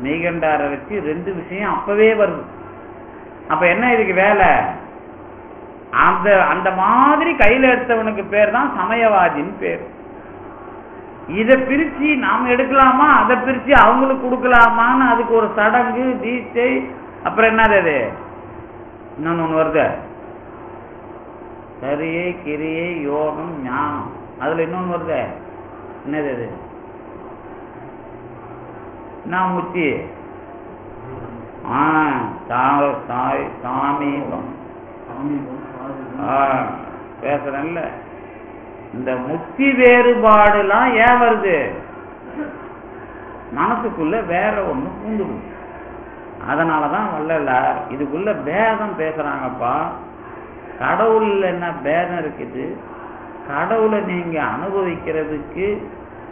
மெய்கண்டார வச்சு ரெண்டு விஷயம் அப்பவே வருது. அப்ப என்ன இதுக்கு வேலை? அந்த அந்த மாதிரி கையில எடுத்தவனுக்கு பேர் தான் சமயவாதின்னு பேர். இதை பிரிச்சு நாம எடுக்கலாமா? அதை பிரிச்சு அவங்களுக்கு கொடுக்கலாமான்னு அதுக்கு ஒரு சடங்கு தீட்சை அப்புறம் என்னது அது? இன்னொன்னு ஒண்ணு வருது. சரியை கிரியை யோகம் ஞானம். அதுல இன்னொன்னு வருது. என்னது அது? நான் முத்தி ஆ தா- தாய் சாமீபம். பேசுறேன்ல. இந்த முத்தி வேறுபாடுலாம் ஏன் வருது? மனசுக்குள்ள வேற ஒண்ணு பூந்துடும் அதனாலதான் வரல இதுக்குள்ள பேதம் பேசுறாங்கப்பா. கடவுள்ல என்ன பேதம் இருக்குது? கடவுளை நீங்க அனுபவிக்கிறதுக்கு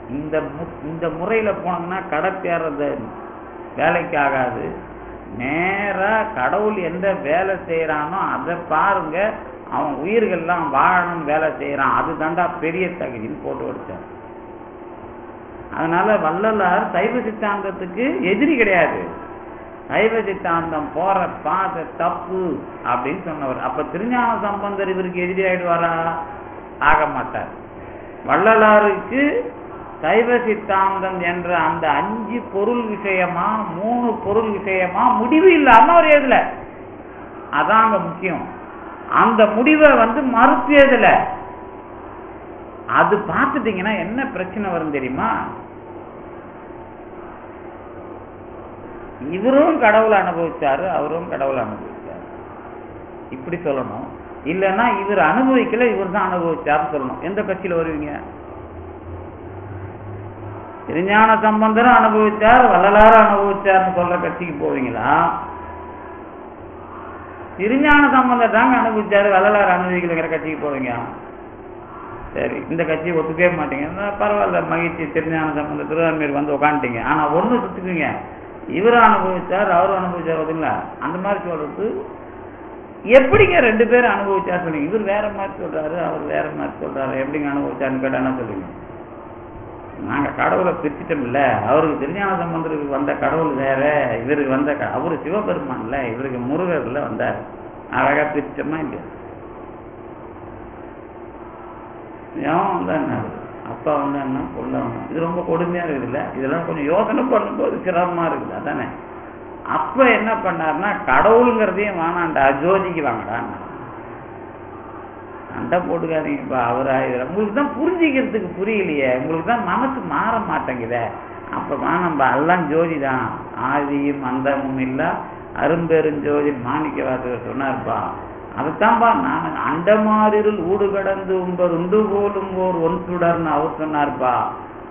இந்த மு- இந்த முறையில போனோம்னா கடை வேலைக்கு ஆகாது நேரா கடவுள் எந்த வேலை செய்யறானோ அதை பாருங்க. அவன் உயிர்கள்லாம் வாழணும் வேலை செய்யறான் அது தாண்டா பெரிய தகுதின்னு போட்டு வச்சார் அதனால வள்ளலார் சைவ சித்தாந்தத்துக்கு எதிரி கிடையாது. சைவ சித்தாந்தம் போற பாதை தப்பு அப்படின்னு சொன்னவர். அப்ப திருஞான சம்பந்தர் இவருக்கு எதிரி ஆயிடுவாரா? ஆக மாட்டார். வள்ளலாருக்கு சைவ சித்தாந்தம் என்ற அந்த அஞ்சு பொருள் விஷயமா மூணு பொருள் விஷயமா முடிவு இல்லாம அவர் எதுல அதான் அங்க முக்கியம். அந்த முடிவை வந்து மறுத்து எதுல அது பார்த்துட்டீங்கன்னா என்ன பிரச்சனை வரும் தெரியுமா? இவரும் கடவுளை அனுபவிச்சாரு அவரும் கடவுளை அனுபவிச்சாரு. இப்படி சொல்லணும். இல்லைன்னா இவர் அனுபவிக்கல இவர் தான் அனுபவிச்சாருன்னு சொல்லணும். எந்த கட்சியில வருவீங்க? திருஞான சம்பந்தரும் அனுபவிச்சார் வள்ளலாரும் அனுபவிச்சார்னு சொல்ற கட்சிக்கு போவீங்களா? திருஞான சம்பந்தர் தாங்க அனுபவிச்சாரு வள்ளலார் அனுபவிக்கலைங்கிற கட்சிக்கு போவீங்க. சரி இந்த கட்சியை ஒத்துக்கவே மாட்டீங்க. பரவாயில்ல மகிழ்ச்சி. திருஞான சம்பந்த திருவாரூர் வந்து உட்காந்துட்டீங்க. ஆனா ஒண்ணு சுத்துக்குங்க. இவரும் அனுபவிச்சார் அவரும் அனுபவிச்சார் பார்த்தீங்களா? அந்த மாதிரி சொல்றது எப்படிங்க ரெண்டு பேரும் அனுபவிச்சார் சொல்லுங்க இவர் வேற மாதிரி சொல்றாரு அவர் வேற மாதிரி சொல்றாரு. எப்படிங்க அனுபவிச்சாருன்னு கேட்டானா சொல்லுங்க. நாங்க கடவுளை பிரிச்சிட்டோம்ல அவருக்கு திருஞான சம்பந்தருக்கு வந்த கடவுள் வேற. இவருக்கு வந்த அவரு சிவபெருமான்ல இவருக்கு முருகர்ல வந்தார். அழகா பிரிச்சோமா இல்லையா? ஏன் வந்தா அப்பா வந்தான்னா என்ன? பொண்ணு வந்தான் இது ரொம்ப கொடுமையா இருக்குதுல்ல? இதெல்லாம் கொஞ்சம் யோசனை பண்ணும்போது சிரமமா இருக்குது. அதானே? அப்ப என்ன பண்ணார்னா கடவுளுங்கிறதையும் வேணாண்டா ஜோதிக்கு வாங்கடா சண்டை போட்டுக்காதீங்கப்பா அவரா இதுல உங்களுக்கு தான் புரிஞ்சிக்கிறதுக்கு புரியலையே. உங்களுக்கு தான் மனசு மாற மாட்டேங்குதே. அப்ப நம்ம எல்லாம் ஜோதி தான். ஆதியும் அந்தமும் இல்லை. அரும்பெருஞ்சோதி மாணிக்க வாசகர் சொன்னார்ப்பா அதுதான்பா நான் அண்டமாரிருள் ஊடு கடந்து உம்பர் உண்டு போலும் ஓர் ஒன் சுடர்னு அவர் சொன்னார்ப்பா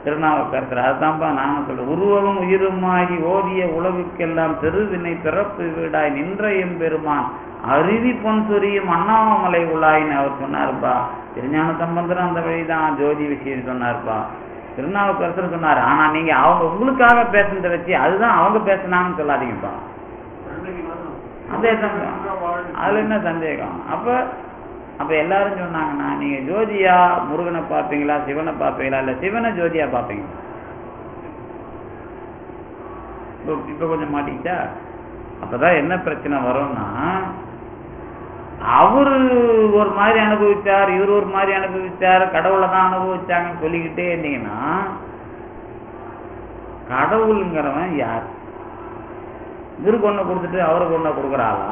திருநாவுக்கரசர் அதுதான்பா நானும் சொல்றேன் உருவமும் உயிருமாகி ஓதிய உலகுக்கெல்லாம் பெருவினை பிறப்பு வீடாய் நின்ற எம்பெருமான் அருவி பொன் சொரியும் அண்ணாமலை உலாயின்னு அவர் சொன்னார்ப்பா திருஞான சம்பந்தரும் அந்த வழிதான் ஜோதி விஷயம் சொன்னார்ப்பா திருநாவுக்கரசர் சொன்னார் ஆனா நீங்க அவங்க உங்களுக்காக பேசுனதை வச்சு அதுதான் அவங்க பேசுனாங்கன்னு சொல்லாதீங்கப்பா. அதே சந்தேகம் அதுல என்ன சந்தேகம்? அப்ப அப்ப எல்லாரும் சொன்னாங்கன்னா நீங்க ஜோதியா முருகனை பார்ப்பீங்களா சிவனை பார்ப்பீங்களா இல்ல சிவனை ஜோதியா பார்ப்பீங்களா இப்போ இப்ப கொஞ்சம் மாட்டிக்கிட்டா அப்பதான் என்ன பிரச்சனை வரும்னா அவரு ஒரு மாதிரி அனுபவிச்சார் இவர் ஒரு மாதிரி அனுபவிச்சார் கடவுளை தான் அனுபவிச்சாங்கன்னு சொல்லிக்கிட்டே இருந்தீங்கன்னா கடவுளுங்கிறவன் யார்? இவருக்கு ஒண்ணு கொடுத்துட்டு அவருக்கு ஒண்ண கொடுக்குறாளா?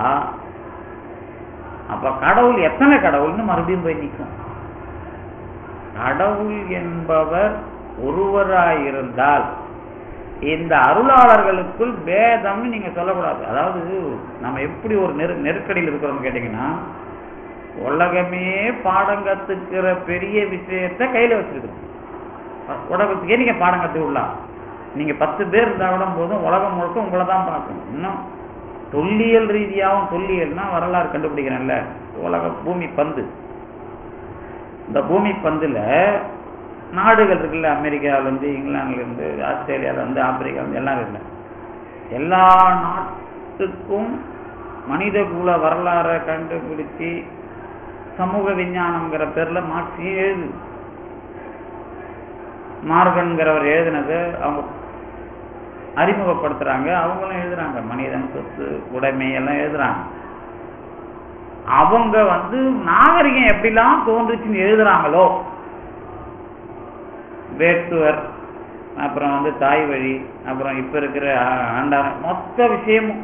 அப்ப கடவுள் எத்தனை கடவுள்னு மறுபடியும் போய் நிற்கும் கடவுள் என்பவர் ஒருவராயிருந்தால் இந்த அருளாளர்களுக்குள் பேதம்னு நீங்க சொல்லக்கூடாது. அதாவது நம்ம எப்படி ஒரு நெரு நெருக்கடியில் இருக்கிறோம்னு கேட்டீங்கன்னா உலகமே பாடம் கத்துக்கிற பெரிய விஷயத்த கையில வச்சிருக்கோம் உலகத்துக்கே நீங்க பாடம் கத்துக்கலாம் நீங்க பத்து பேர் இருந்தா கூட போதும் உலகம் முழுக்க உங்களை தான் பார்க்கணும். இன்னும் தொல்லியல் ரீதியாகவும் தொல்லியல்னா வரலாறு கண்டுபிடிக்கிறேன்ல. உலக பூமி பந்து. இந்த பூமி பந்துல நாடுகள் இருக்குல்ல அமெரிக்காவிலேருந்து இருந்து இங்கிலாந்துல இருந்து ஆப்பிரிக்கால எல்லாம் இருக்குல்ல. எல்லா நாட்டுக்கும் மனித குல வரலாறை கண்டுபிடிச்சி சமூக விஞ்ஞானம்ங்கிற பேரில் மார்க்ஸ் எழுது. மார்கன்கிறவர் எழுதினது அவங்க அறிமுகப்படுத்துறாங்க அவங்களும் எழுதுறாங்க. மனிதன் சொத்து உடைமை எல்லாம் எழுதுறாங்க. அவங்க வந்து நாகரிகம் எப்படிலாம் தோன்றுச்சுன்னு எழுதுறாங்களோ வேட்டுவர் அப்புறம் வந்து தாய் வழி அப்புறம் இப்ப இருக்கிற ஆண்டாரம் மொத்த விஷயமும்.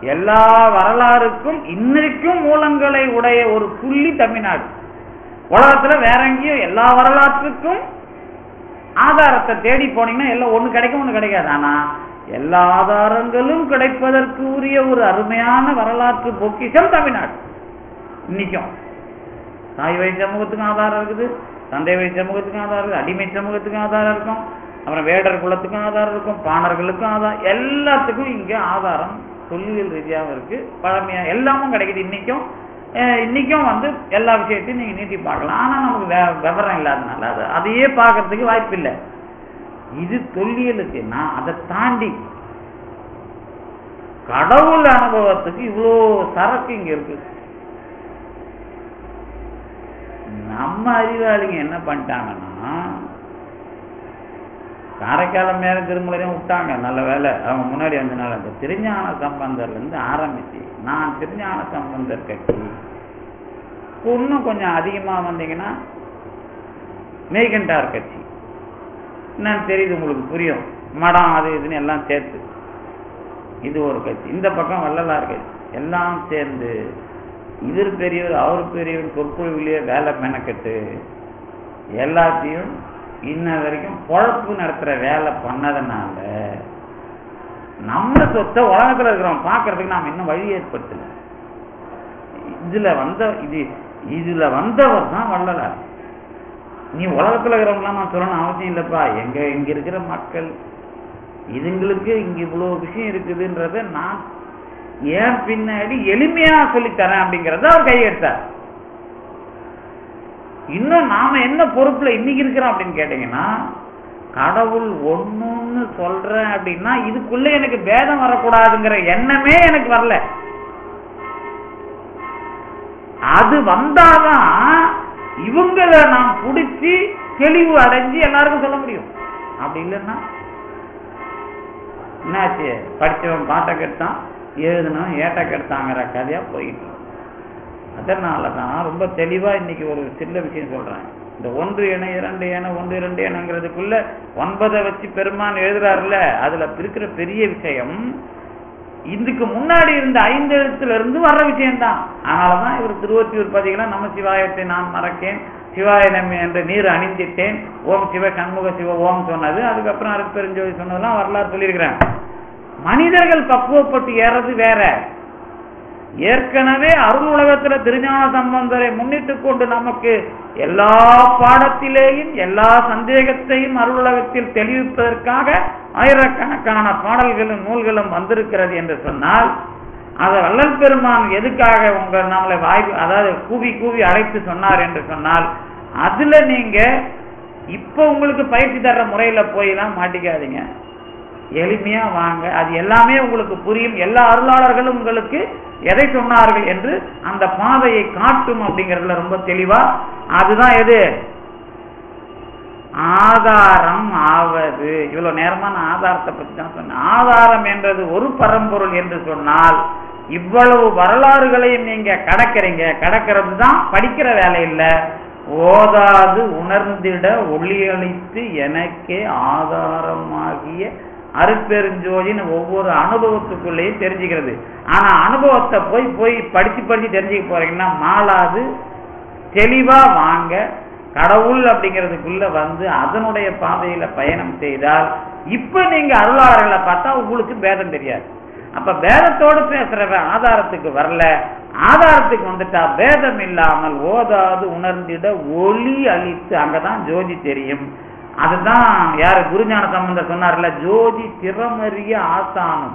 எல்லா வரலாறுக்கும் இன்னைக்கும் மூலங்களை உடைய ஒரு புள்ளி தமிழ்நாடு. உலகத்துல வேற எங்கேயும் எல்லா வரலாற்றுக்கும் ஆதாரத்தை தேடி போனீங்கன்னா எல்லாம் ஒண்ணு கிடைக்கும் ஒன்று கிடைக்காது. ஆனா எல்லா ஆதாரங்களும் கிடைப்பதற்கு உரிய ஒரு அருமையான வரலாற்று பொக்கிஷம் தமிழ்நாடு. இன்னைக்கும். தாய் வழி சமூகத்துக்கும் ஆதாரம் இருக்குது தந்தை வழி சமூகத்துக்கும் ஆதாரம் இருக்குது அடிமை சமூகத்துக்கும் ஆதாரம் இருக்கும் அப்புறம் வேடர் குலத்துக்கும் ஆதாரம் இருக்கும் பாணர்களுக்கும் ஆதாரம் எல்லாத்துக்கும் இங்க ஆதாரம் தொல்லியல் ரீதியாகவும் இருக்குது பழமையா எல்லாமும் கிடைக்குது. இன்னைக்கும் இன்னைக்கும் வந்து எல்லா விஷயத்தையும் நீங்க நீட்டி பார்க்கலாம். ஆனா நமக்கு வே- விவரம் இல்லாதனால அது அதையே பார்க்கறதுக்கு வாய்ப்பு இல்லை. இது தொல்லியலுக்குன்னா அதை தாண்டி கடவுள் அனுபவத்துக்கு இவ்வளோ சரக்கு இங்க இருக்கு. நம்ம அறிவாளிங்க என்ன பண்ணிட்டாங்கன்னா காரைக்காலம் மேல திருமலையும் விட்டாங்க நல்ல வேலை. அவங்க முன்னாடி வந்தனால அந்த திருஞான சம்பந்தர்லேருந்து ஆரம்பிச்சு நான் திருஞான சம்பந்தர் கட்சி. இன்னும் கொஞ்சம் அதிகமா வந்தீங்கன்னா மெய்கண்டார் கட்சி. என்னன்னு தெரியுது உங்களுக்கு புரியும். மடம் அது இதுன்னு எல்லாம் சேர்த்து. இது ஒரு கட்சி. இந்த பக்கம் வள்ளலார் கட்சி. எல்லாம் சேர்ந்து இவர் பெரியவர் அவர் பெரியவர் சொற்பொழிவிலேயே வேலை மெனக்கட்டு எல்லாத்தையும் இன்ன வரைக்கும் பொழப்பு நடத்துற வேலை பண்ணதுனால நம்ம சொத்தை உலகத்துல இருக்கிறோம். பார்க்கறதுக்கு நாம் இன்னும் வழி ஏற்படுத்தல. இதுல வந்த இது இதுல வந்தவர் தான் வள்ளலார். நீ உலகத்துல இருக்கிறவங்களாம் நான் சொல்லணும் அவசியம் இல்லப்பா. எங்க இங்க இருக்கிற மக்கள் இதுங்களுக்கு இங்க இவ்வளவு விஷயம் இருக்குதுன்றத நான் ஏன் பின்னாடி எளிமையா சொல்லித்தரேன் அப்படிங்கறத அவர் கையெடுத்தார். இன்னும் நாம என்ன பொறுப்புல இன்னைக்கு இருக்கிறோம் அப்படின்னு கேட்டீங்கன்னா கடவுள் ஒண்ணுன்னு சொல்றேன் அப்படின்னா இதுக்குள்ள எனக்கு பேதம் வரக்கூடாதுங்கிற எண்ணமே எனக்கு வரல. அது வந்தாதான் இவங்களை நாம் பிடிச்சி தெளிவு அடைஞ்சு எல்லாருக்கும் சொல்ல முடியும். அப்படி இல்லைன்னா என்னாச்சு? படிச்சவன் பாட்டை கெடுத்தான் எழுதுனவன் ஏட்ட கெடுத்தாங்கிற கதையா போயிட்டு அதனால அதனாலதான் ரொம்ப தெளிவா இன்னைக்கு ஒரு சின்ன விஷயம் சொல்றேன். இந்த ஒன்று என இரண்டு என ஒன்று இரண்டு எனங்கிறதுக்குள்ள ஒன்பதை வச்சு பெருமான் எழுதுறாருல அதுல இருக்கிற பெரிய விஷயம் இதுக்கு முன்னாடி இருந்த ஐந்து எழுத்துல இருந்து வர்ற விஷயம்தான். அதனாலதான் இவர் திருவத்தியூர் பதிகளை நம்ம சிவாயத்தை நான் மறக்கேன் சிவாயனம் என்ற நீர் அணிந்திட்டேன் ஓம் சிவ சண்முக சிவ ஓம் சொன்னது. அதுக்கப்புறம் அருட்பெருஞ்சோதி சொன்னதெல்லாம் வரலாறு சொல்லியிருக்கிறேன். மனிதர்கள் பக்குவப்பட்டு ஏறது வேற. ஏற்கனவே அருள் உலகத்துல திருஞான சம்பந்தரை முன்னிட்டு கொண்டு நமக்கு எல்லா பாடத்திலேயும் எல்லா சந்தேகத்தையும் அருள் உலகத்தில் தெளிவிப்பதற்காக ஆயிரக்கணக்கான பாடல்களும் நூல்களும் வந்திருக்கிறது என்று சொன்னால் அதை வள்ளல் பெருமான் எதுக்காக உங்க நம்மளை வாய்ப்பு அதாவது கூவி கூவி அழைத்து சொன்னார் என்று சொன்னால் அதுல நீங்க இப்ப உங்களுக்கு பயிற்சி தர்ற முறையில போயெல்லாம் மாட்டிக்காதீங்க. எளிமையா வாங்க. அது எல்லாமே உங்களுக்கு புரியும். எல்லா அருளாளர்களும் உங்களுக்கு எதை சொன்னார்கள் என்று அந்த பாதையை காட்டும் அப்படிங்கறதுல ரொம்ப தெளிவா. அதுதான் எது? ஆதாரம் ஆவது. இவ்வளவு நேரமா நான் ஆதாரத்தை பத்தி தான் சொன்னேன். ஆதாரம் என்றது ஒரு பரம்பொருள் என்று சொன்னால் இவ்வளவு வரலாறுகளையும் நீங்க கடக்கிறீங்க. கடக்கிறது தான் படிக்கிற வேலை இல்லை. ஓதாது உணர்ந்திட ஒளியளித்து எனக்கே ஆதாரமாகிய அருட்பெருஞ்சோதின்னு ஒவ்வொரு அனுபவத்துக்குள்ளேயும் தெரிஞ்சுக்கிறது. ஆனா அனுபவத்தை போய் போய் படிச்சு படிச்சு தெரிஞ்சுக்க போறீங்கன்னா மாலாது தெளிவா வாங்க கடவுள் அப்படிங்கிறதுக்குள்ள வந்து அதனுடைய பாதையில பயணம் செய்தால் இப்ப நீங்க அருளாளர்களை பார்த்தா உங்களுக்கு பேதம் தெரியாது. அப்ப பேதத்தோடு பேசுறவன் ஆதாரத்துக்கு வரல ஆதாரத்துக்கு வந்துட்டா பேதம் இல்லாமல் ஓதாது உணர்ந்திட ஒளி அளித்து அங்கதான் ஜோதி தெரியும். அதுதான் யாரு குருஞான சம்பந்தர் சொன்னார்ல ஜோதி திறமறிய ஆசானம்.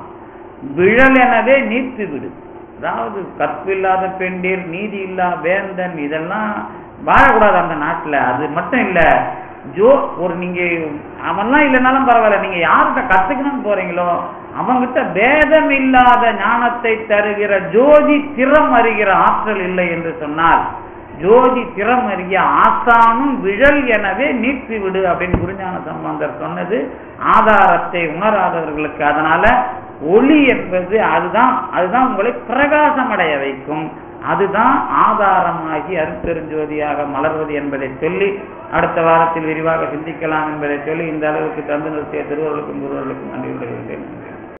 விழல் எனவே நீத்து விடு. அதாவது கற்பில்லாத பெண்டீர் நீதி இல்லா வேந்தன் இதெல்லாம் வாழக்கூடாது அந்த நாட்டுல. அது மட்டும் இல்ல ஜோ ஒரு நீங்க அவன்லாம் இல்லைனாலும் பரவாயில்ல நீங்க யார்கிட்ட கத்துக்கணும்னு போறீங்களோ அவங்கிட்ட பேதம் இல்லாத ஞானத்தை தருகிற ஜோதி திறம் அறிகிற ஆற்றல் இல்லை என்று சொன்னால் ஜோதி திறம் அறிய ஆசானும் விழல் எனவே நீக்கி விடு அப்படின்னு குருஞான சம்பந்தர் சொன்னது. ஆதாரத்தை உணராதவர்களுக்கு. அதனால ஒளி என்பது அதுதான் அதுதான் உங்களை பிரகாசமடைய வைக்கும். அதுதான் ஆதாரமாகி அருப்பெருஞ்சோதியாக மலர்வது என்பதை சொல்லி அடுத்த வாரத்தில் விரிவாக சிந்திக்கலாம் என்பதை சொல்லி இந்த அளவுக்கு தந்து நிறுத்திய திருவர்களுக்கும் குருவர்களுக்கும் நன்றி விடுகின்றேன்